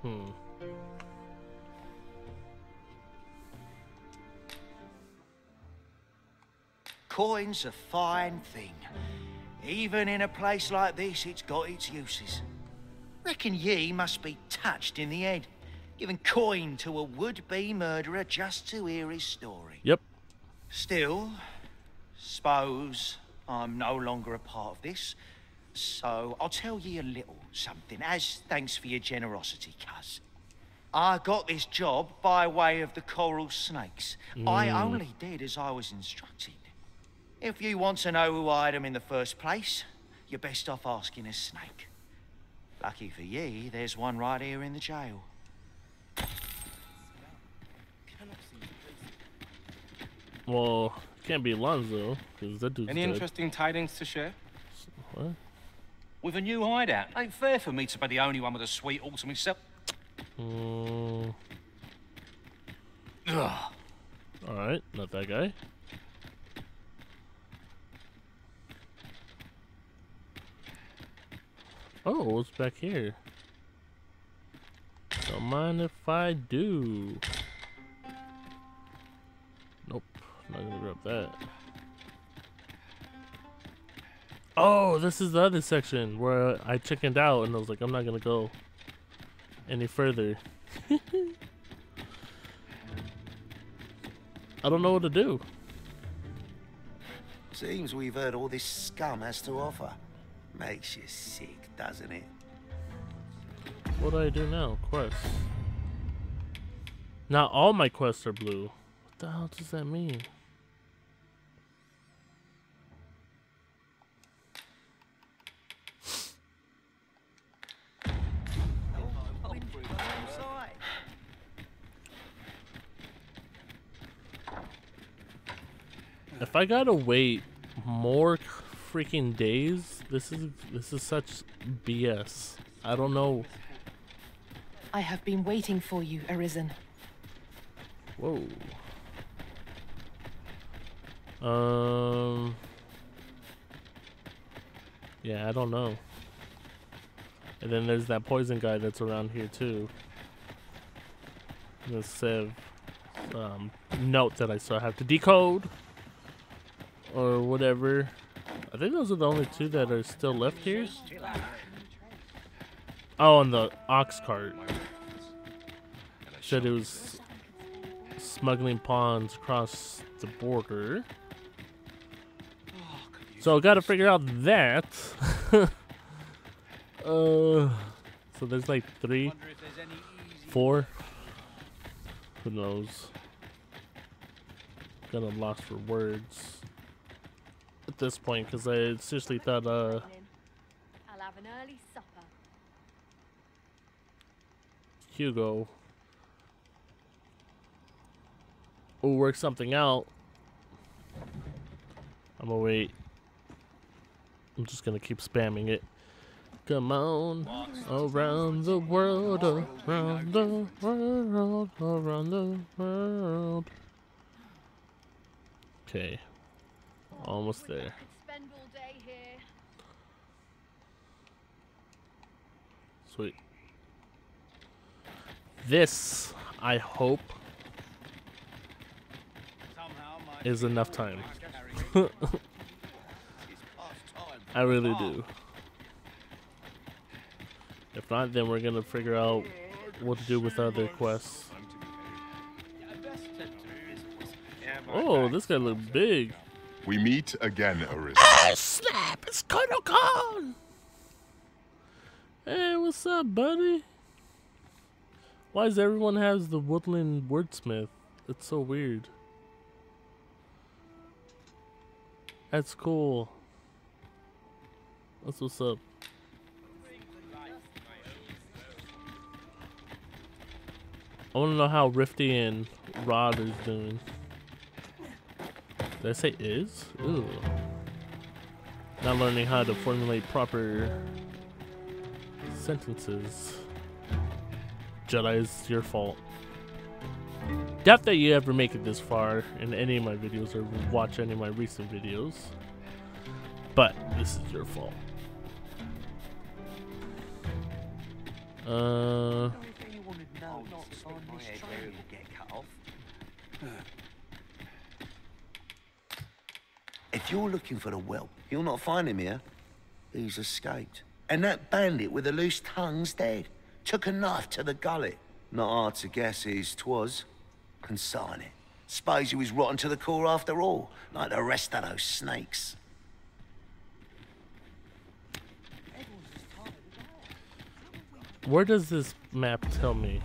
Hmm. Coin's a fine thing. Even in a place like this, it's got its uses. Reckon ye must be touched in the head, giving coin to a would-be murderer just to hear his story. Yep. Still, suppose I'm no longer a part of this, so I'll tell ye a little something as thanks for your generosity, cuz. I got this job by way of the coral snakes. I Mm. only did as I was instructed. If you want to know who hired 'em in the first place, you're best off asking a snake. Lucky for ye, there's one right here in the jail. Well, can't be Alonzo, because that dude's Any dead. interesting tidings to share? What? With a new hideout. Ain't fair for me to be the only one with a sweet all to myself. Mm, Alright, not that guy. Oh, what's back here? Don't mind if I do. Nope, not gonna grab that. Oh, this is the other section where I chickened out and I was like, I'm not gonna go any further. I don't know what to do. Seems we've heard all this scum has to offer. Makes you sick, doesn't it? What do I do now? Quests. Not all my quests are blue. What the hell does that mean? If I gotta wait more freaking days, this is this is such BS. I don't know. I have been waiting for you, Arisen. Whoa. Um. Yeah, I don't know. And then there's that poison guy that's around here too. The Civ um, note that I still have to decode or whatever. I think those are the only two that are still left here. Oh, and the ox cart. Said it was smuggling pawns across the border. So I got to figure out that. uh, so there's like three, four. Who knows? Of lost for words at this point because I seriously thought uh. I'll have an early supper. Hugo will work something out. I'm gonna wait. I'm just gonna keep spamming it. Come on, around the world, around the world, around the world. Okay, almost there. Spend all day here. Sweet. This, I hope, is enough time. I really do. If not, then we're gonna figure out what to do with other quests. Oh, this guy look big. We meet again, Arisen. Oh ah, snap! It's Colonel Khan. Hey, what's up, buddy? Why does everyone has the woodland wordsmith? It's so weird. That's cool. That's what's up. I want to know how Rifty and Rod is doing. Did I say is? Ooh. Not learning how to formulate proper sentences. Jedi is your fault. Doubt that you ever make it this far in any of my videos or watch any of my recent videos. But this is your fault. Uh. If you're looking for the whelp, you'll not find him here. He's escaped. And that bandit with the loose tongue's dead. Took a knife to the gullet. Not hard to guess whose 'twas. Consign it. Suppose he was rotten to the core after all, like the rest of those snakes. Where does this map tell me?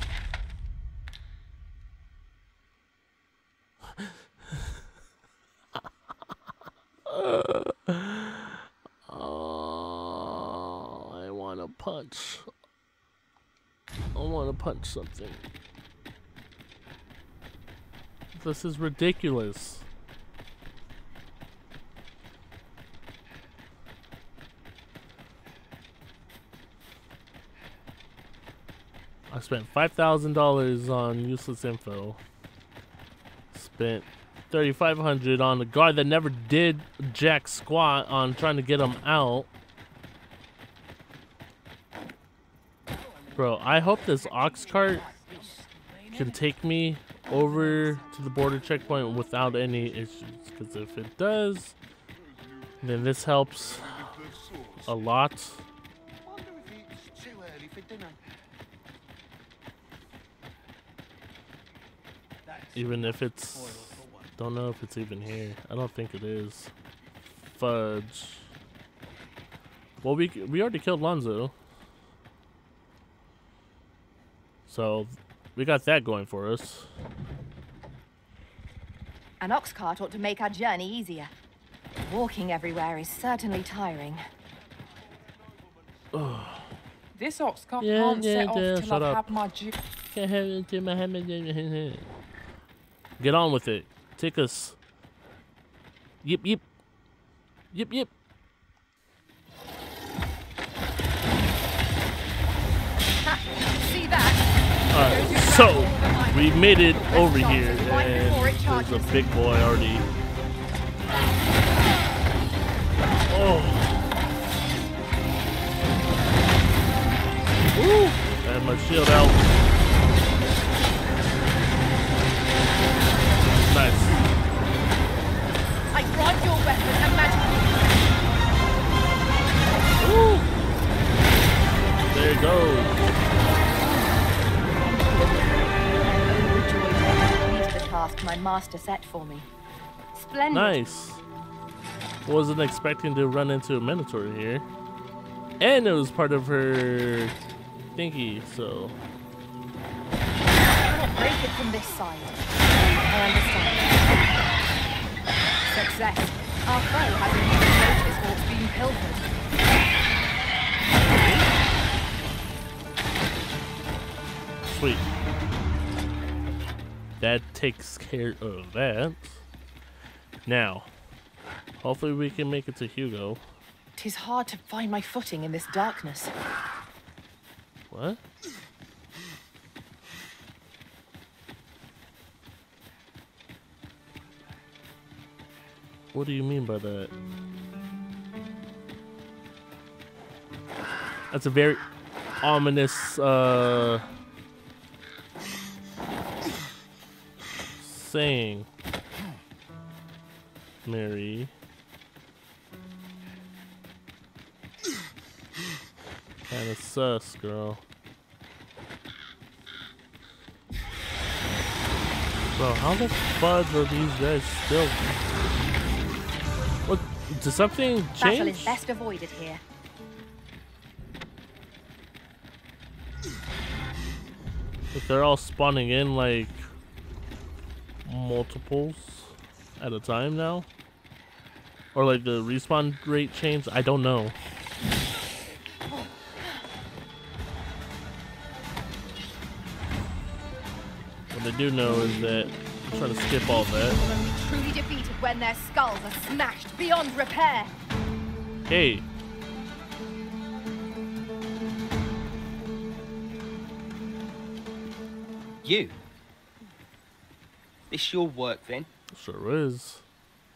Oh, I want to punch. I want to punch something. This is ridiculous. I spent $5,000 on useless info. Spent 3500 on the guard that never did jack squat on trying to get him out. Bro, I hope this ox cart can take me over to the border checkpoint without any issues. Because if it does, then this helps a lot. Even if it's... Don't know if it's even here. I don't think it is. Fudge. Well, we we already killed Lanzo. So, we got that going for us. An ox cart ought to make our journey easier. Walking everywhere is certainly tiring. This ox cart Yeah, can't yeah, set off till I've up. had my ju- Can't have it in my hand. Get on with it. Take us. Yep, yep. Yep, yep. See that? Alright, so we made it over here, and there's a big boy already. Oh. Woo! I have my shield out. Nice. I your weapon a magic. There it goes. Completed the task my master set for me. Splendid. Nice. Wasn't expecting to run into a Minotaur here. And it was part of her thingy, so. cannot break it from this side. I understand. Success. Our foe hasn't even noticed what's being pilfered. Sweet. That takes care of that. Now, hopefully we can make it to Hugo. Tis hard to find my footing in this darkness. What? What do you mean by that? That's a very ominous uh saying. Mary. Kinda sus, girl. Bro, how the fudge are these guys still? Did something Battle change? is best avoided here. They're all spawning in like multiples at a time now? Or like the respawn rate changed? I don't know. What I do know is that I'm trying to skip all that. Only Truly defeated when their skulls are smashed beyond repair. Hey, You? This your work then? sure is.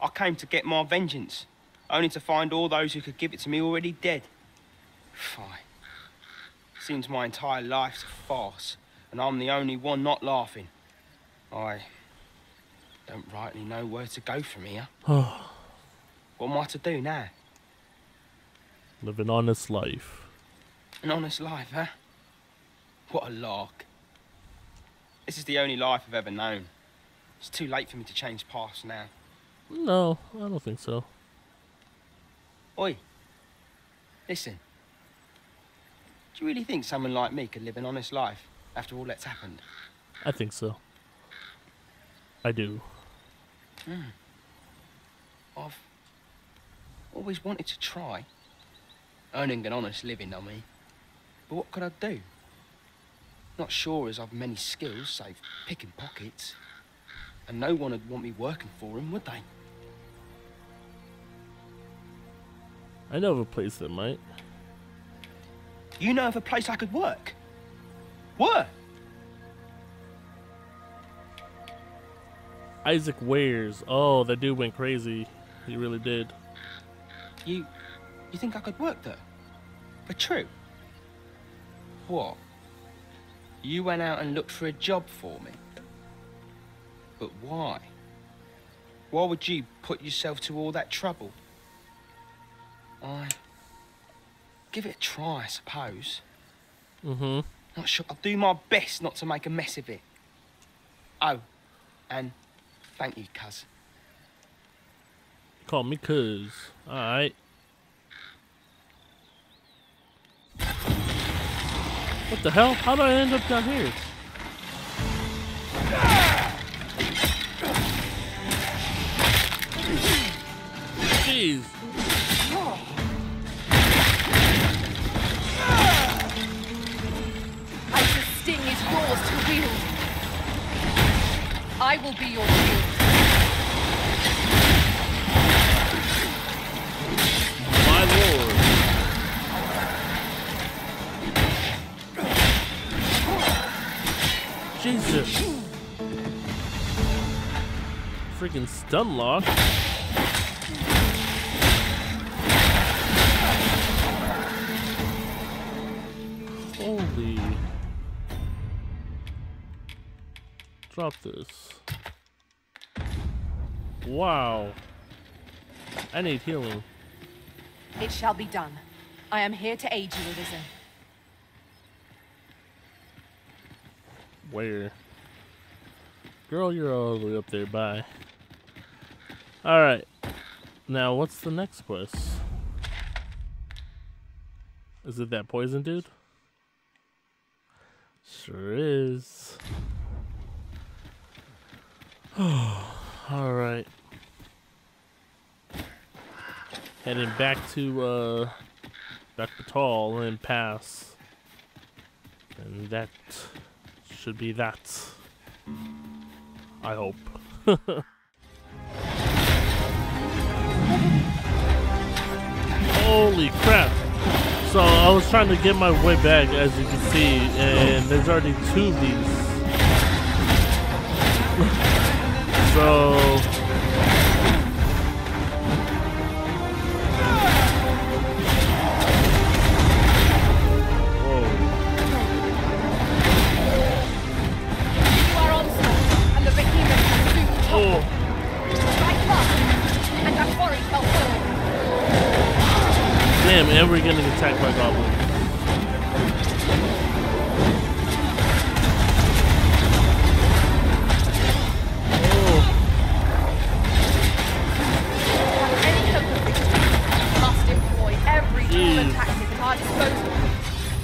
I came to get my vengeance, only to find all those who could give it to me already dead. Fine. Seems my entire life's a farce, and I'm the only one not laughing. I don't rightly know where to go from here. what am I to do now? Live an honest life. An honest life, huh? What a lark. This is the only life I've ever known. It's too late for me to change paths now. No, I don't think so. Oi. Listen. Do you really think someone like me could live an honest life after all that's happened? I think so. I do. Hmm. I've always wanted to try. Earning an honest living, I mean. But what could I do? Not sure as I've many skills, save picking pockets. And no one would want me working for him, would they? I know of a place that might. You know of a place I could work? Where? Isaac Wares. Oh, that dude went crazy. He really did. You... you think I could work there? For true? What? You went out and looked for a job for me? But why? Why would you put yourself to all that trouble? I... Give it a try, I suppose. Mm-hmm. Not sure. I'll do my best not to make a mess of it. Oh, and thank you, cuz. call me cuz. Alright. What the hell? How did I end up down here? Jeez. I will be your shield. My lord. Jesus. Freaking stun lock. Holy. Drop this. Wow. I need healing. It shall be done. I am here to aid you, Arisen. Where? Girl, you're all the way up there. Bye. Alright. Now, what's the next quest? Is it that poison dude? Sure is. Alright. Heading back to, uh, back to Tall and pass. And that should be that. I hope. Holy crap! So I was trying to get my way back, as you can see, and there's already two of these. Fall. Damn, and we're getting attacked by goblins. Jeez. tactic at our disposal.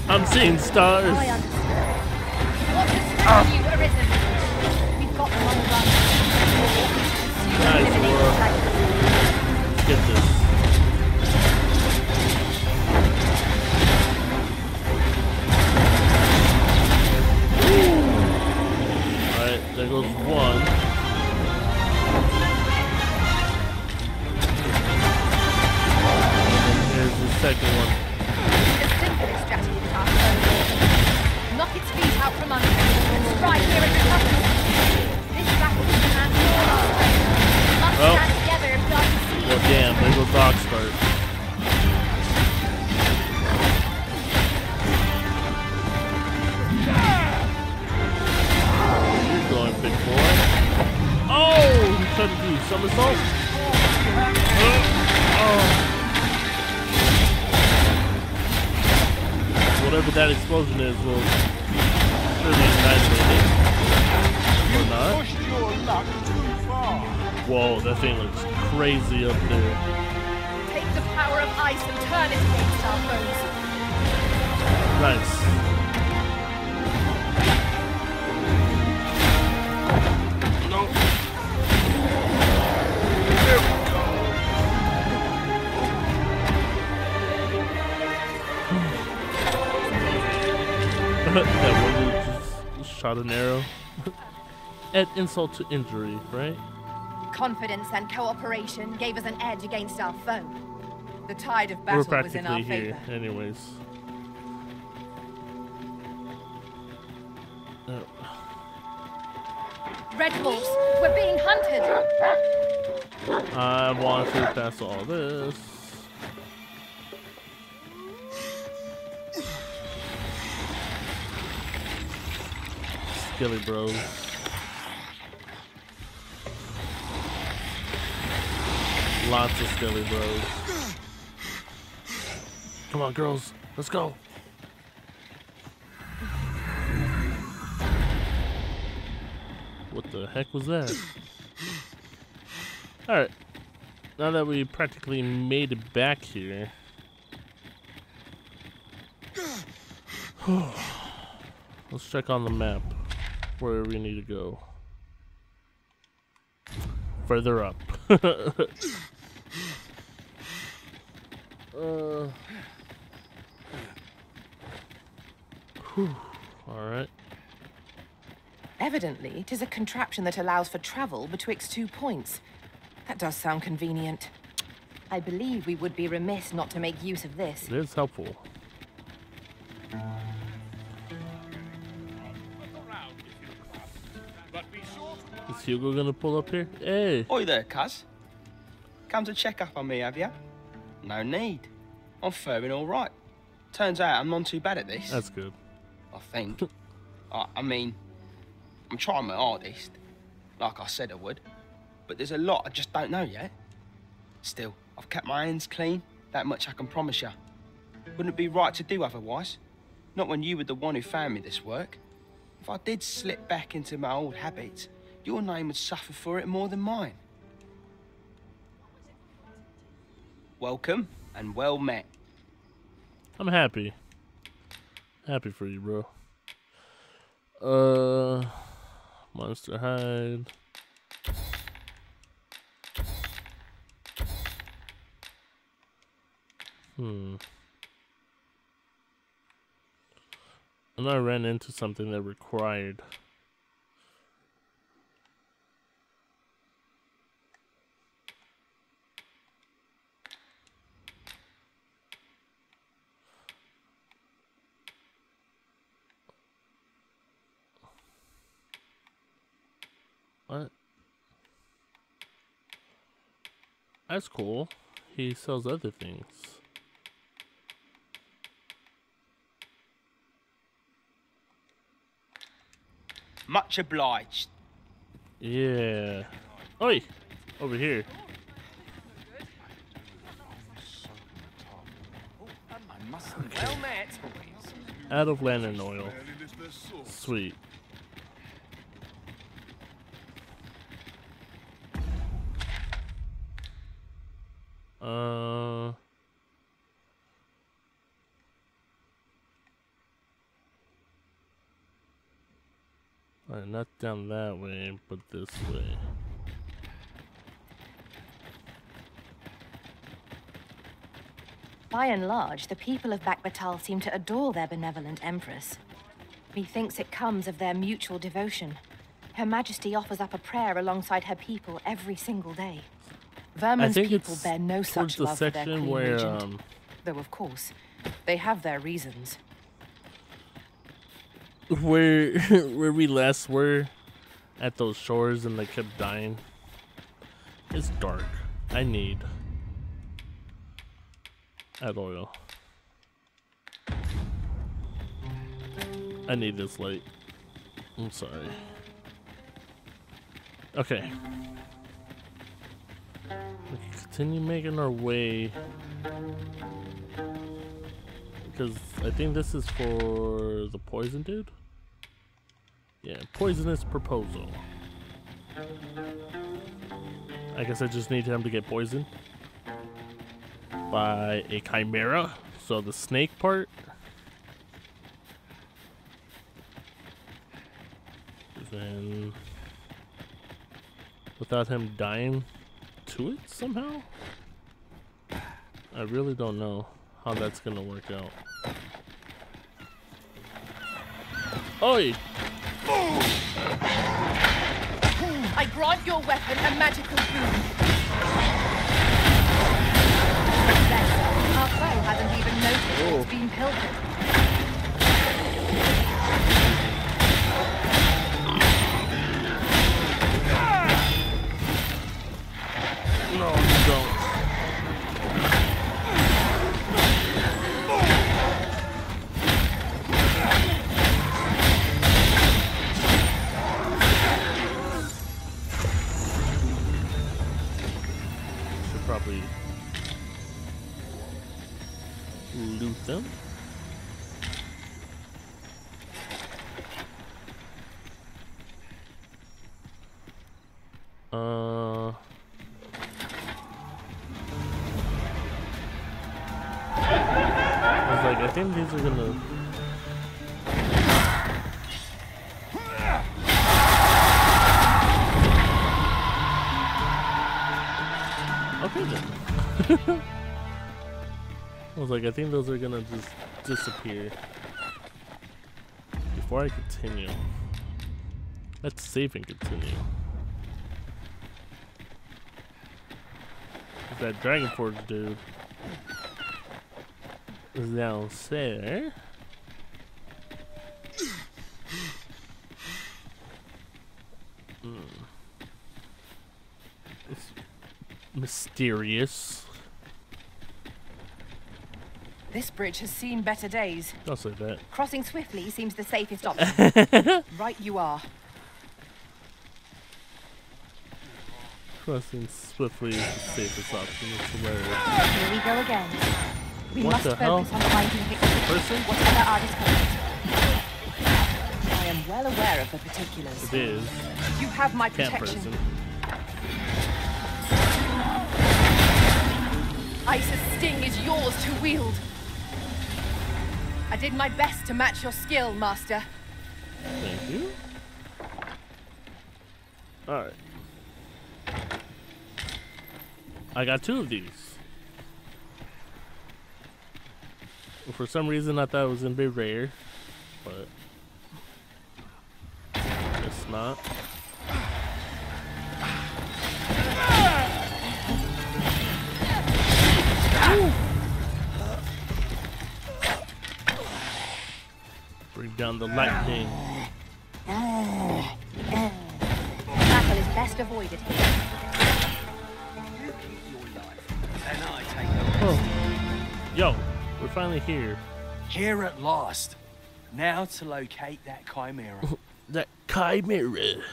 I'm seeing stars. I understand. Second one. A simple strategy that our Knock its feet out from under and strike here at the company. This battle demands all our strength. We must Well. stand together if we are to succeed. Well, damn, there goes Start. You're going, big boy. Oh, he tried to do somersault. Whatever that explosion is will surely annihilate it. Or not. Pushed your luck too far. Whoa, that thing looks crazy up there. Take the power of ice and turn it against our foes. Nice. Shot an arrow. Add insult to injury, right? Confidence and cooperation gave us an edge against our foe. The tide of We're battle was in our practically here, favor. anyways. Uh, Red Wolves, we're being hunted. I want to pass all this. Skilly bro. Lots of skilly bros. Come on, girls. Let's go. What the heck was that? Alright. now that we practically made it back here. Let's check on the map where we need to go. Further up. uh, Alright. Evidently, it is a contraption that allows for travel betwixt two points. That does sound convenient. I believe we would be remiss not to make use of this. It is helpful. Is Hugo gonna pull up here? Hey! Oi there, cuz. Come to check up on me, have you? No need. I'm faring all right. Turns out I'm not too bad at this. That's good. I think. I, I mean, I'm trying my hardest, like I said I would. But there's a lot I just don't know yet. Still, I've kept my hands clean. That much I can promise you. Wouldn't it be right to do otherwise? Not when you were the one who found me this work. If I did slip back into my old habits, your name would suffer for it more than mine. Welcome and well met. I'm happy. Happy for you, bro. Uh, Monster Hide. Hmm. And I ran into something that required. What? That's cool. He sells other things. Much obliged. Yeah. Oi! Over here. Oh, well. Out of lantern oil. Sweet. Uh. Alright, not down that way, but this way. By and large, the people of Bakbattahl seem to adore their benevolent empress. Methinks it comes of their mutual devotion. Her Majesty offers up a prayer alongside her people every single day. Vermund's people bear no such the love for their queen where, regent. um, Though, of course, they have their reasons. Where where we last were at those shores and they kept dying. It's dark. I need add oil. I need this light. I'm sorry. Okay. We continue making our way. Because I think this is for the poison dude. Yeah, poisonous proposal. I guess I just need him to get poisoned by a chimera. So the snake part. Then without him dying to it somehow? I really don't know how that's gonna work out. Oi! I grant your weapon a magical boon. Our foe hasn't even noticed it's been pilfered. probably loot them. Uh... I was like, I think these are gonna... I was like, I think those are gonna just disappear. Before I continue, let's save and continue. That Dragon Forge dude is downstairs. Hmm. It's mysterious. This bridge has seen better days. I'll say that. Crossing swiftly seems the safest option. right you are. Crossing swiftly is the safest option. It's hilarious. Here we go again. We What must the focus hell? on finding victims, Person? whatever our discoveries. I am well aware of the particulars. It is. You have my Camp protection. person. Ice's sting is yours to wield. I did my best to match your skill, Master. Thank you. Alright. I got two of these. For some reason, I thought it was gonna be rare, but it's not. Down the lightning. Battle is best avoided here. And I take the Oh. Yo, we're finally here. Here at last. Now to locate that chimera. that chimera.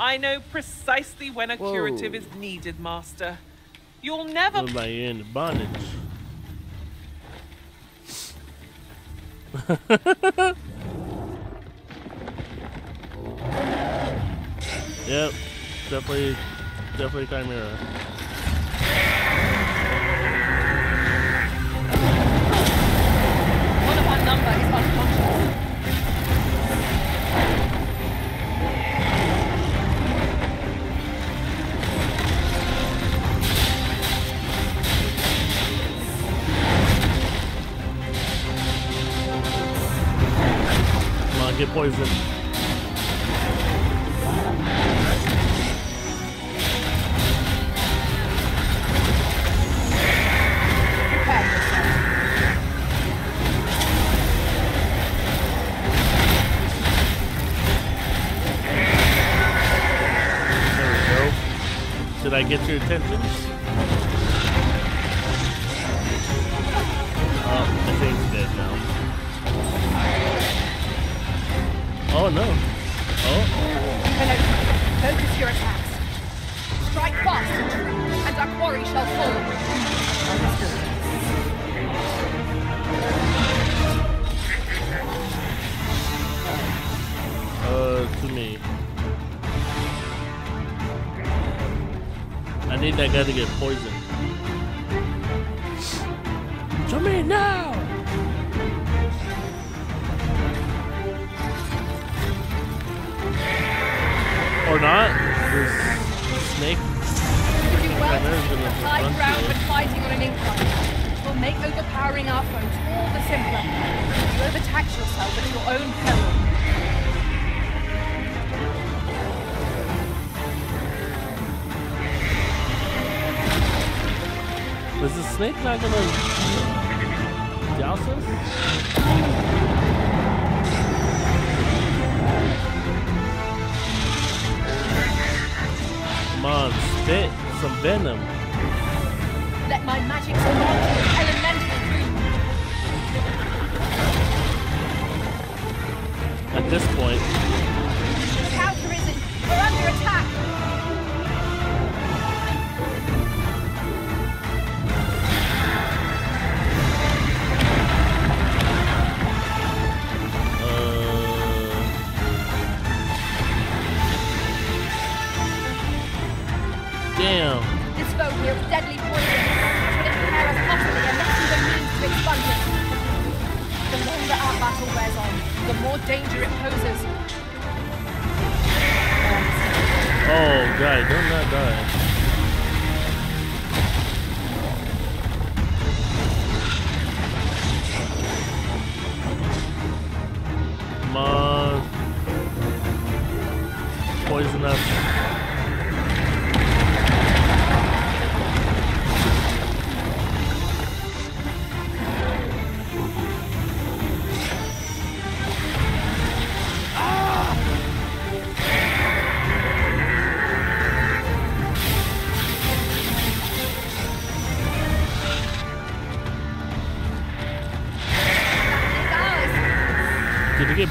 I know precisely when a curative is needed, Master. You'll never. Look like you're in bondage. yep, definitely, definitely chimera. Come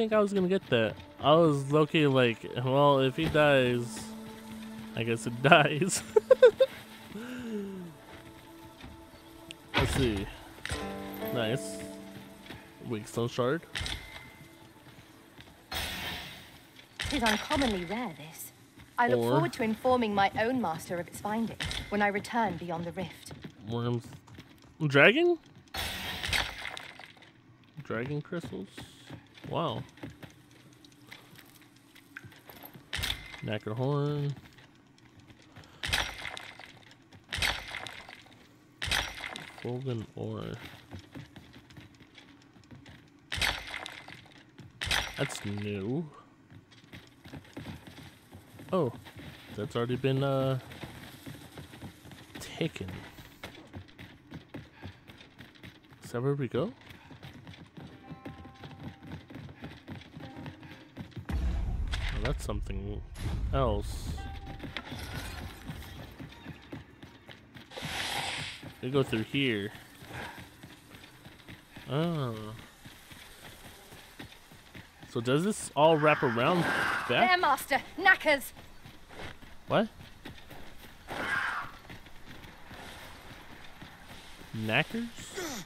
think I was gonna get that. I was low-key like, well, if he dies, I guess it dies. Let's see. Nice. Wakestone shard. Tis uncommonly rare, this. I look Or- forward to informing my own master of its finding when I return beyond the rift. Worms. Dragon? Dragon crystals? Wow. Knacker horn. Fulgen ore. That's new. Oh, that's already been uh taken. Is that where we go? That's something else. We go through here. Oh. So does this all wrap around back? There, master! Knackers! What? Knackers?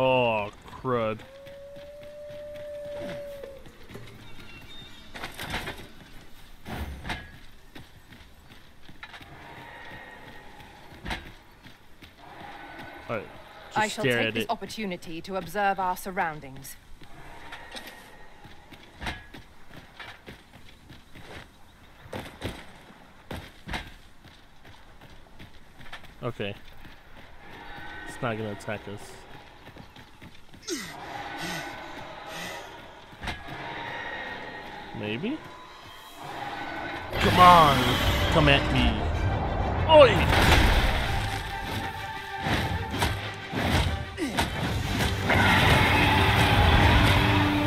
Oh, crud. Just I shall take this it. opportunity to observe our surroundings. Okay. It's not gonna attack us. Maybe? Come on! Come at me. Oi!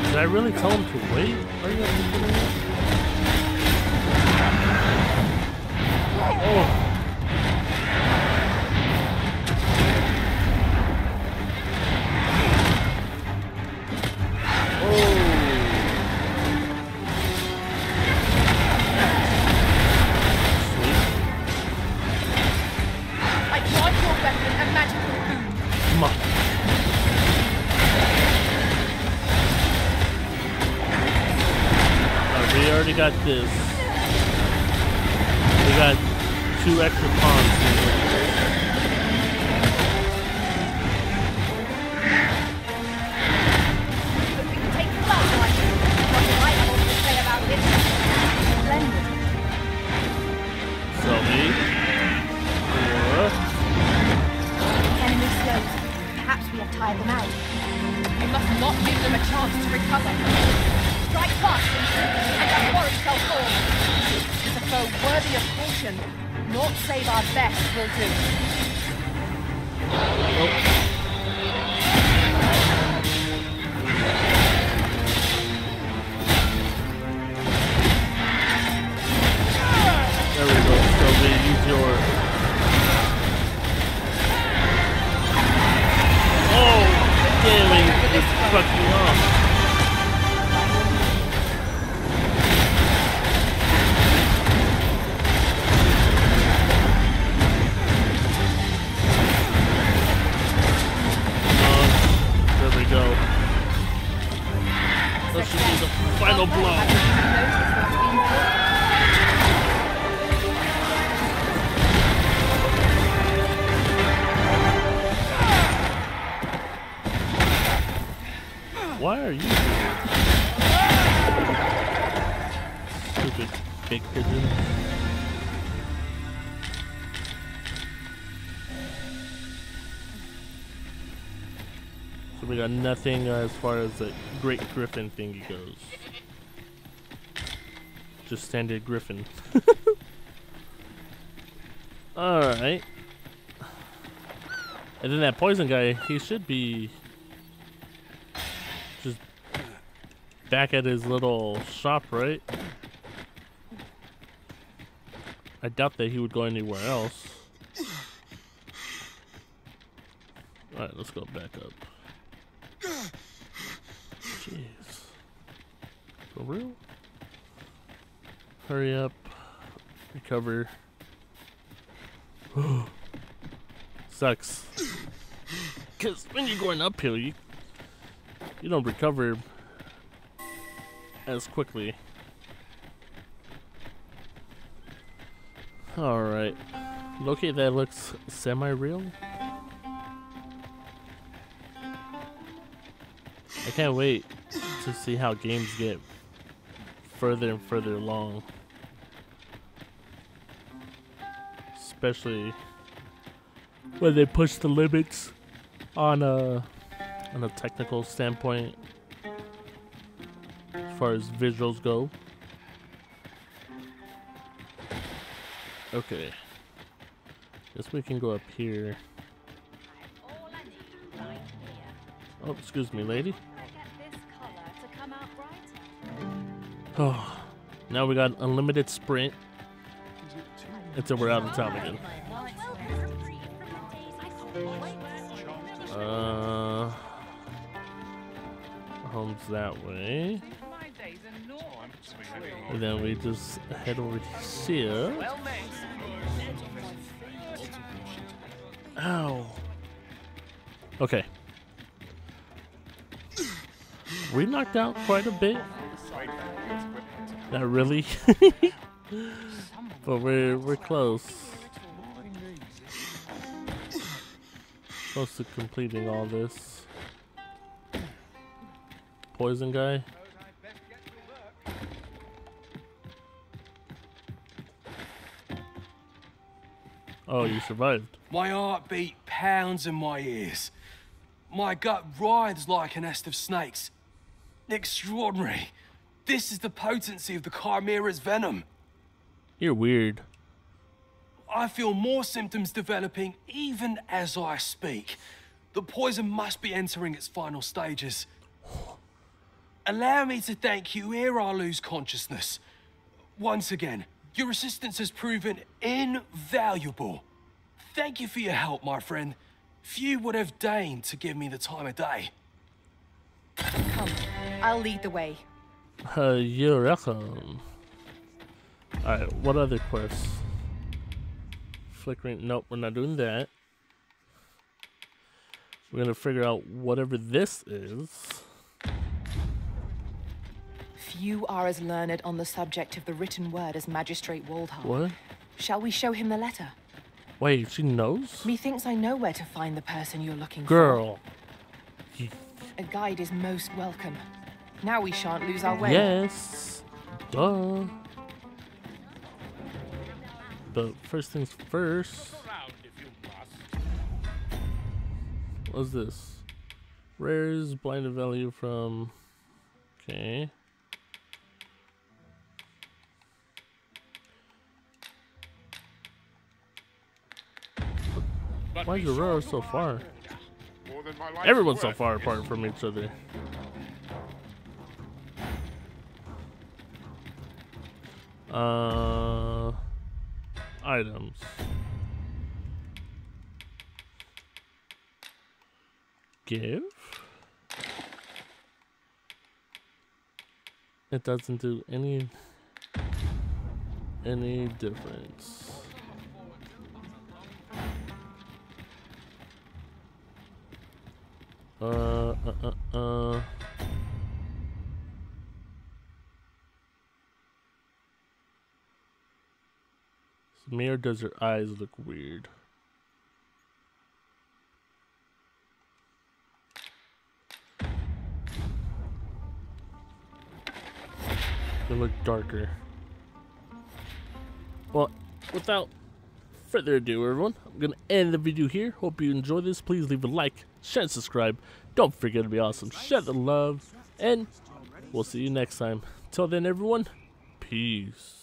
Did I really tell him to wait? Are you guys kidding me? Oh! Got this. We got two extra. Nothing as far as the Great Griffin thingy goes. Just standard Griffin. Alright. And then that poison guy, he should be just back at his little shop, right? I doubt that he would go anywhere else. Alright, let's go back up. Jeez. For real? Hurry up. Recover. Sucks. Because when you're going uphill, you you don't recover as quickly. Alright. Locate that looks semi-real. I can't wait to see how games get further and further along. Especially when they push the limits on a on a technical standpoint as far as visuals go. Okay. Guess we can go up here. Oh, excuse me, lady. Oh, now we got unlimited sprint until we're out of town again. Uh, home's that way. And then we just head over here. Ow. Okay. We knocked out quite a bit. Not really. but we're we're close. Close to completing all this. Poison guy. Oh, you survived. My heart beat pounds in my ears. My gut writhes like a nest of snakes. Extraordinary. This is the potency of the Chimera's venom. You're weird. I feel more symptoms developing even as I speak. The poison must be entering its final stages. Allow me to thank you ere I lose consciousness. Once again, your assistance has proven invaluable. Thank you for your help, my friend. Few would have deigned to give me the time of day. Come, I'll lead the way. Uh, you're welcome. Alright, what other quests? Flickering. Nope, we're not doing that. We're gonna figure out whatever this is. Few are as learned on the subject of the written word as Magistrate Waldhart. What? Shall we show him the letter? Wait, she knows? Methinks I know where to find the person you're looking Girl. for. A guide is most welcome. Now we shan't lose our way. Yes. Duh. But first things first. What's this? Rares blinded value from. Okay. Why is Aurora so far? Everyone's so far apart from each other. Uh, items. Give? It doesn't do any any difference. Uh, uh, uh, uh. Mirror does her eyes look weird? They look darker. Well, without further ado, everyone, I'm going to end the video here. Hope you enjoyed this. Please leave a like, share, and subscribe. Don't forget to be awesome. Share the love. And we'll see you next time. Till then, everyone, peace.